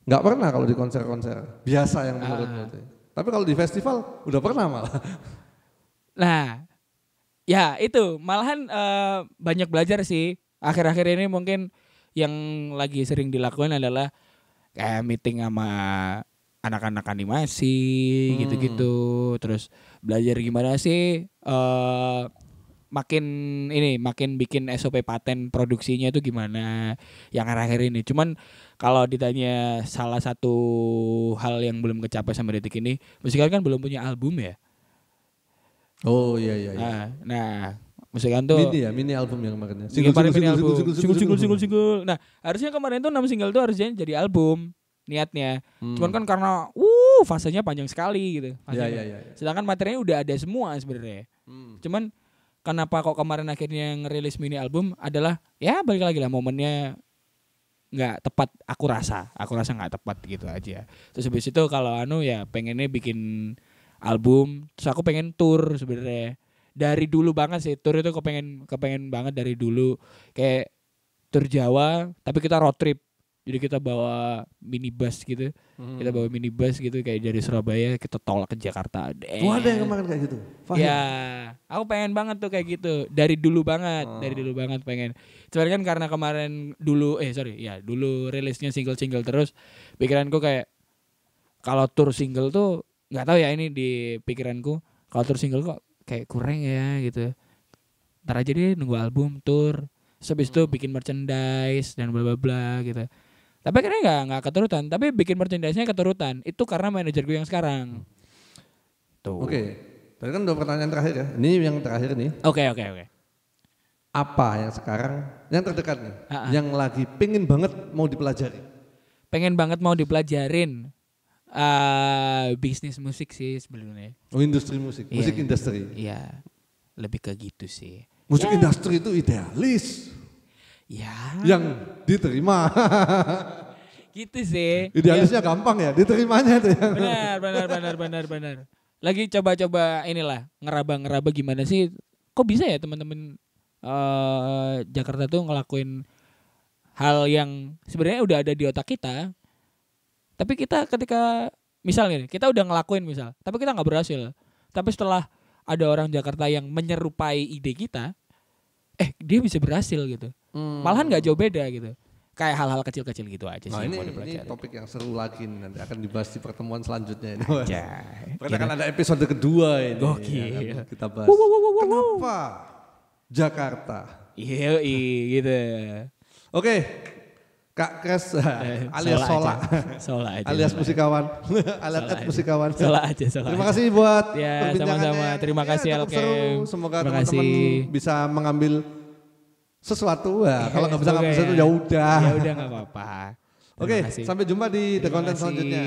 nggak pernah kalau di konser-konser biasa yang menurutmu Ah. itu. Tapi kalau di festival udah pernah malah. Nah, ya itu malahan eh, banyak belajar sih. Akhir-akhir ini mungkin yang lagi sering dilakukan adalah kayak meeting sama anak-anak animasi Hmm. gitu-gitu. Terus belajar gimana sih eh makin ini makin bikin SOP paten produksinya itu gimana yang akhir-akhir ini. Cuman kalau ditanya salah satu hal yang belum kecapai sampai detik ini, musikal kan belum punya album ya. Oh iya iya. iya. Nah, nah musikan tuh Mini ya, mini album yang kemarin ya. single, single, single, single, single, single, single, single. Nah, harusnya kemarin tuh 6 single tuh harusnya jadi album niatnya. Hmm. Cuman kan karena uh fasenya panjang sekali gitu. Iya iya iya. Sedangkan materinya udah ada semua sebenarnya. Hmm. Cuman kenapa kok kemarin akhirnya ngerilis mini album adalah ya balik lagi lah momennya nggak tepat aku rasa aku rasa nggak tepat gitu aja terus habis itu kalau anu ya pengennya bikin album terus aku pengen tour sebenarnya dari dulu banget sih tour itu kepengen kepengen banget dari dulu kayak tour Jawa tapi kita road trip jadi kita bawa minibus gitu Hmm. kita bawa minibus gitu kayak dari Surabaya kita tolak ke Jakarta Oh ada yang kemarin kayak gitu. Fahim? Ya, aku pengen banget tuh kayak gitu. Dari dulu banget, Oh. dari dulu banget pengen. Cuman kan karena kemarin dulu eh sorry, ya dulu rilisnya single-single terus, pikiranku kayak kalau tour single tuh nggak tahu ya ini di pikiranku kalau tour single kok kayak kurang ya gitu. Ntar aja deh nunggu album tour. Habis itu bikin merchandise dan bla bla bla gitu. Tapi akhirnya nggak nggak keturutan. Tapi bikin merchandise-nya keturutan. Itu karena manajer gue yang sekarang. Tuh. Oke. Tadi kan dua pertanyaan terakhir ya. Ini yang terakhir nih. Oke oke oke. Apa yang sekarang yang terdekat nih, Ah, ah. yang lagi pengen banget mau dipelajari? pengen banget mau dipelajarin eh bisnis musik sih sebenarnya. Oh industri musik, Iya, musik iya. industri. Iya, lebih ke gitu sih. Musik industri itu idealis Ya, yang diterima. gitu sih. Idealisnya gampang ya, diterimanya tuh. Benar, benar, benar, benar, benar. Lagi coba-coba inilah ngeraba-ngeraba gimana sih? Kok bisa ya teman-teman eh Jakarta tuh ngelakuin hal yang sebenarnya udah ada di otak kita. Tapi kita ketika misalnya kita udah ngelakuin misal, tapi kita nggak berhasil. Tapi setelah ada orang Jakarta yang menyerupai ide kita, eh dia bisa berhasil gitu. Hmm. Malahan nggak jauh beda gitu. Kayak hal-hal kecil-kecil gitu aja sih Nah yang ini, mau ini dipelajari. topik yang seru lagi nih, nanti akan dibahas di pertemuan selanjutnya ini. Karena kan ada episode kedua ini. Gokil. yang akan kita bahas. Kenapa Jakarta? Iya, gitu. Oke, Kak Kres alias Sola. Sola aja. alias Sola. musikawan, alias Sola musikawan. Sola aja, sola Terima kasih buat Ya, perbincangannya. sama-sama. Terima Ya, kasih, Alkem. seru. Semoga teman-teman bisa mengambil sesuatu. Ya, kalau nggak bisa ngambil sesuatu ya udah. Ya udah nggak apa-apa. Oke, kasih. sampai jumpa di The Content selanjutnya.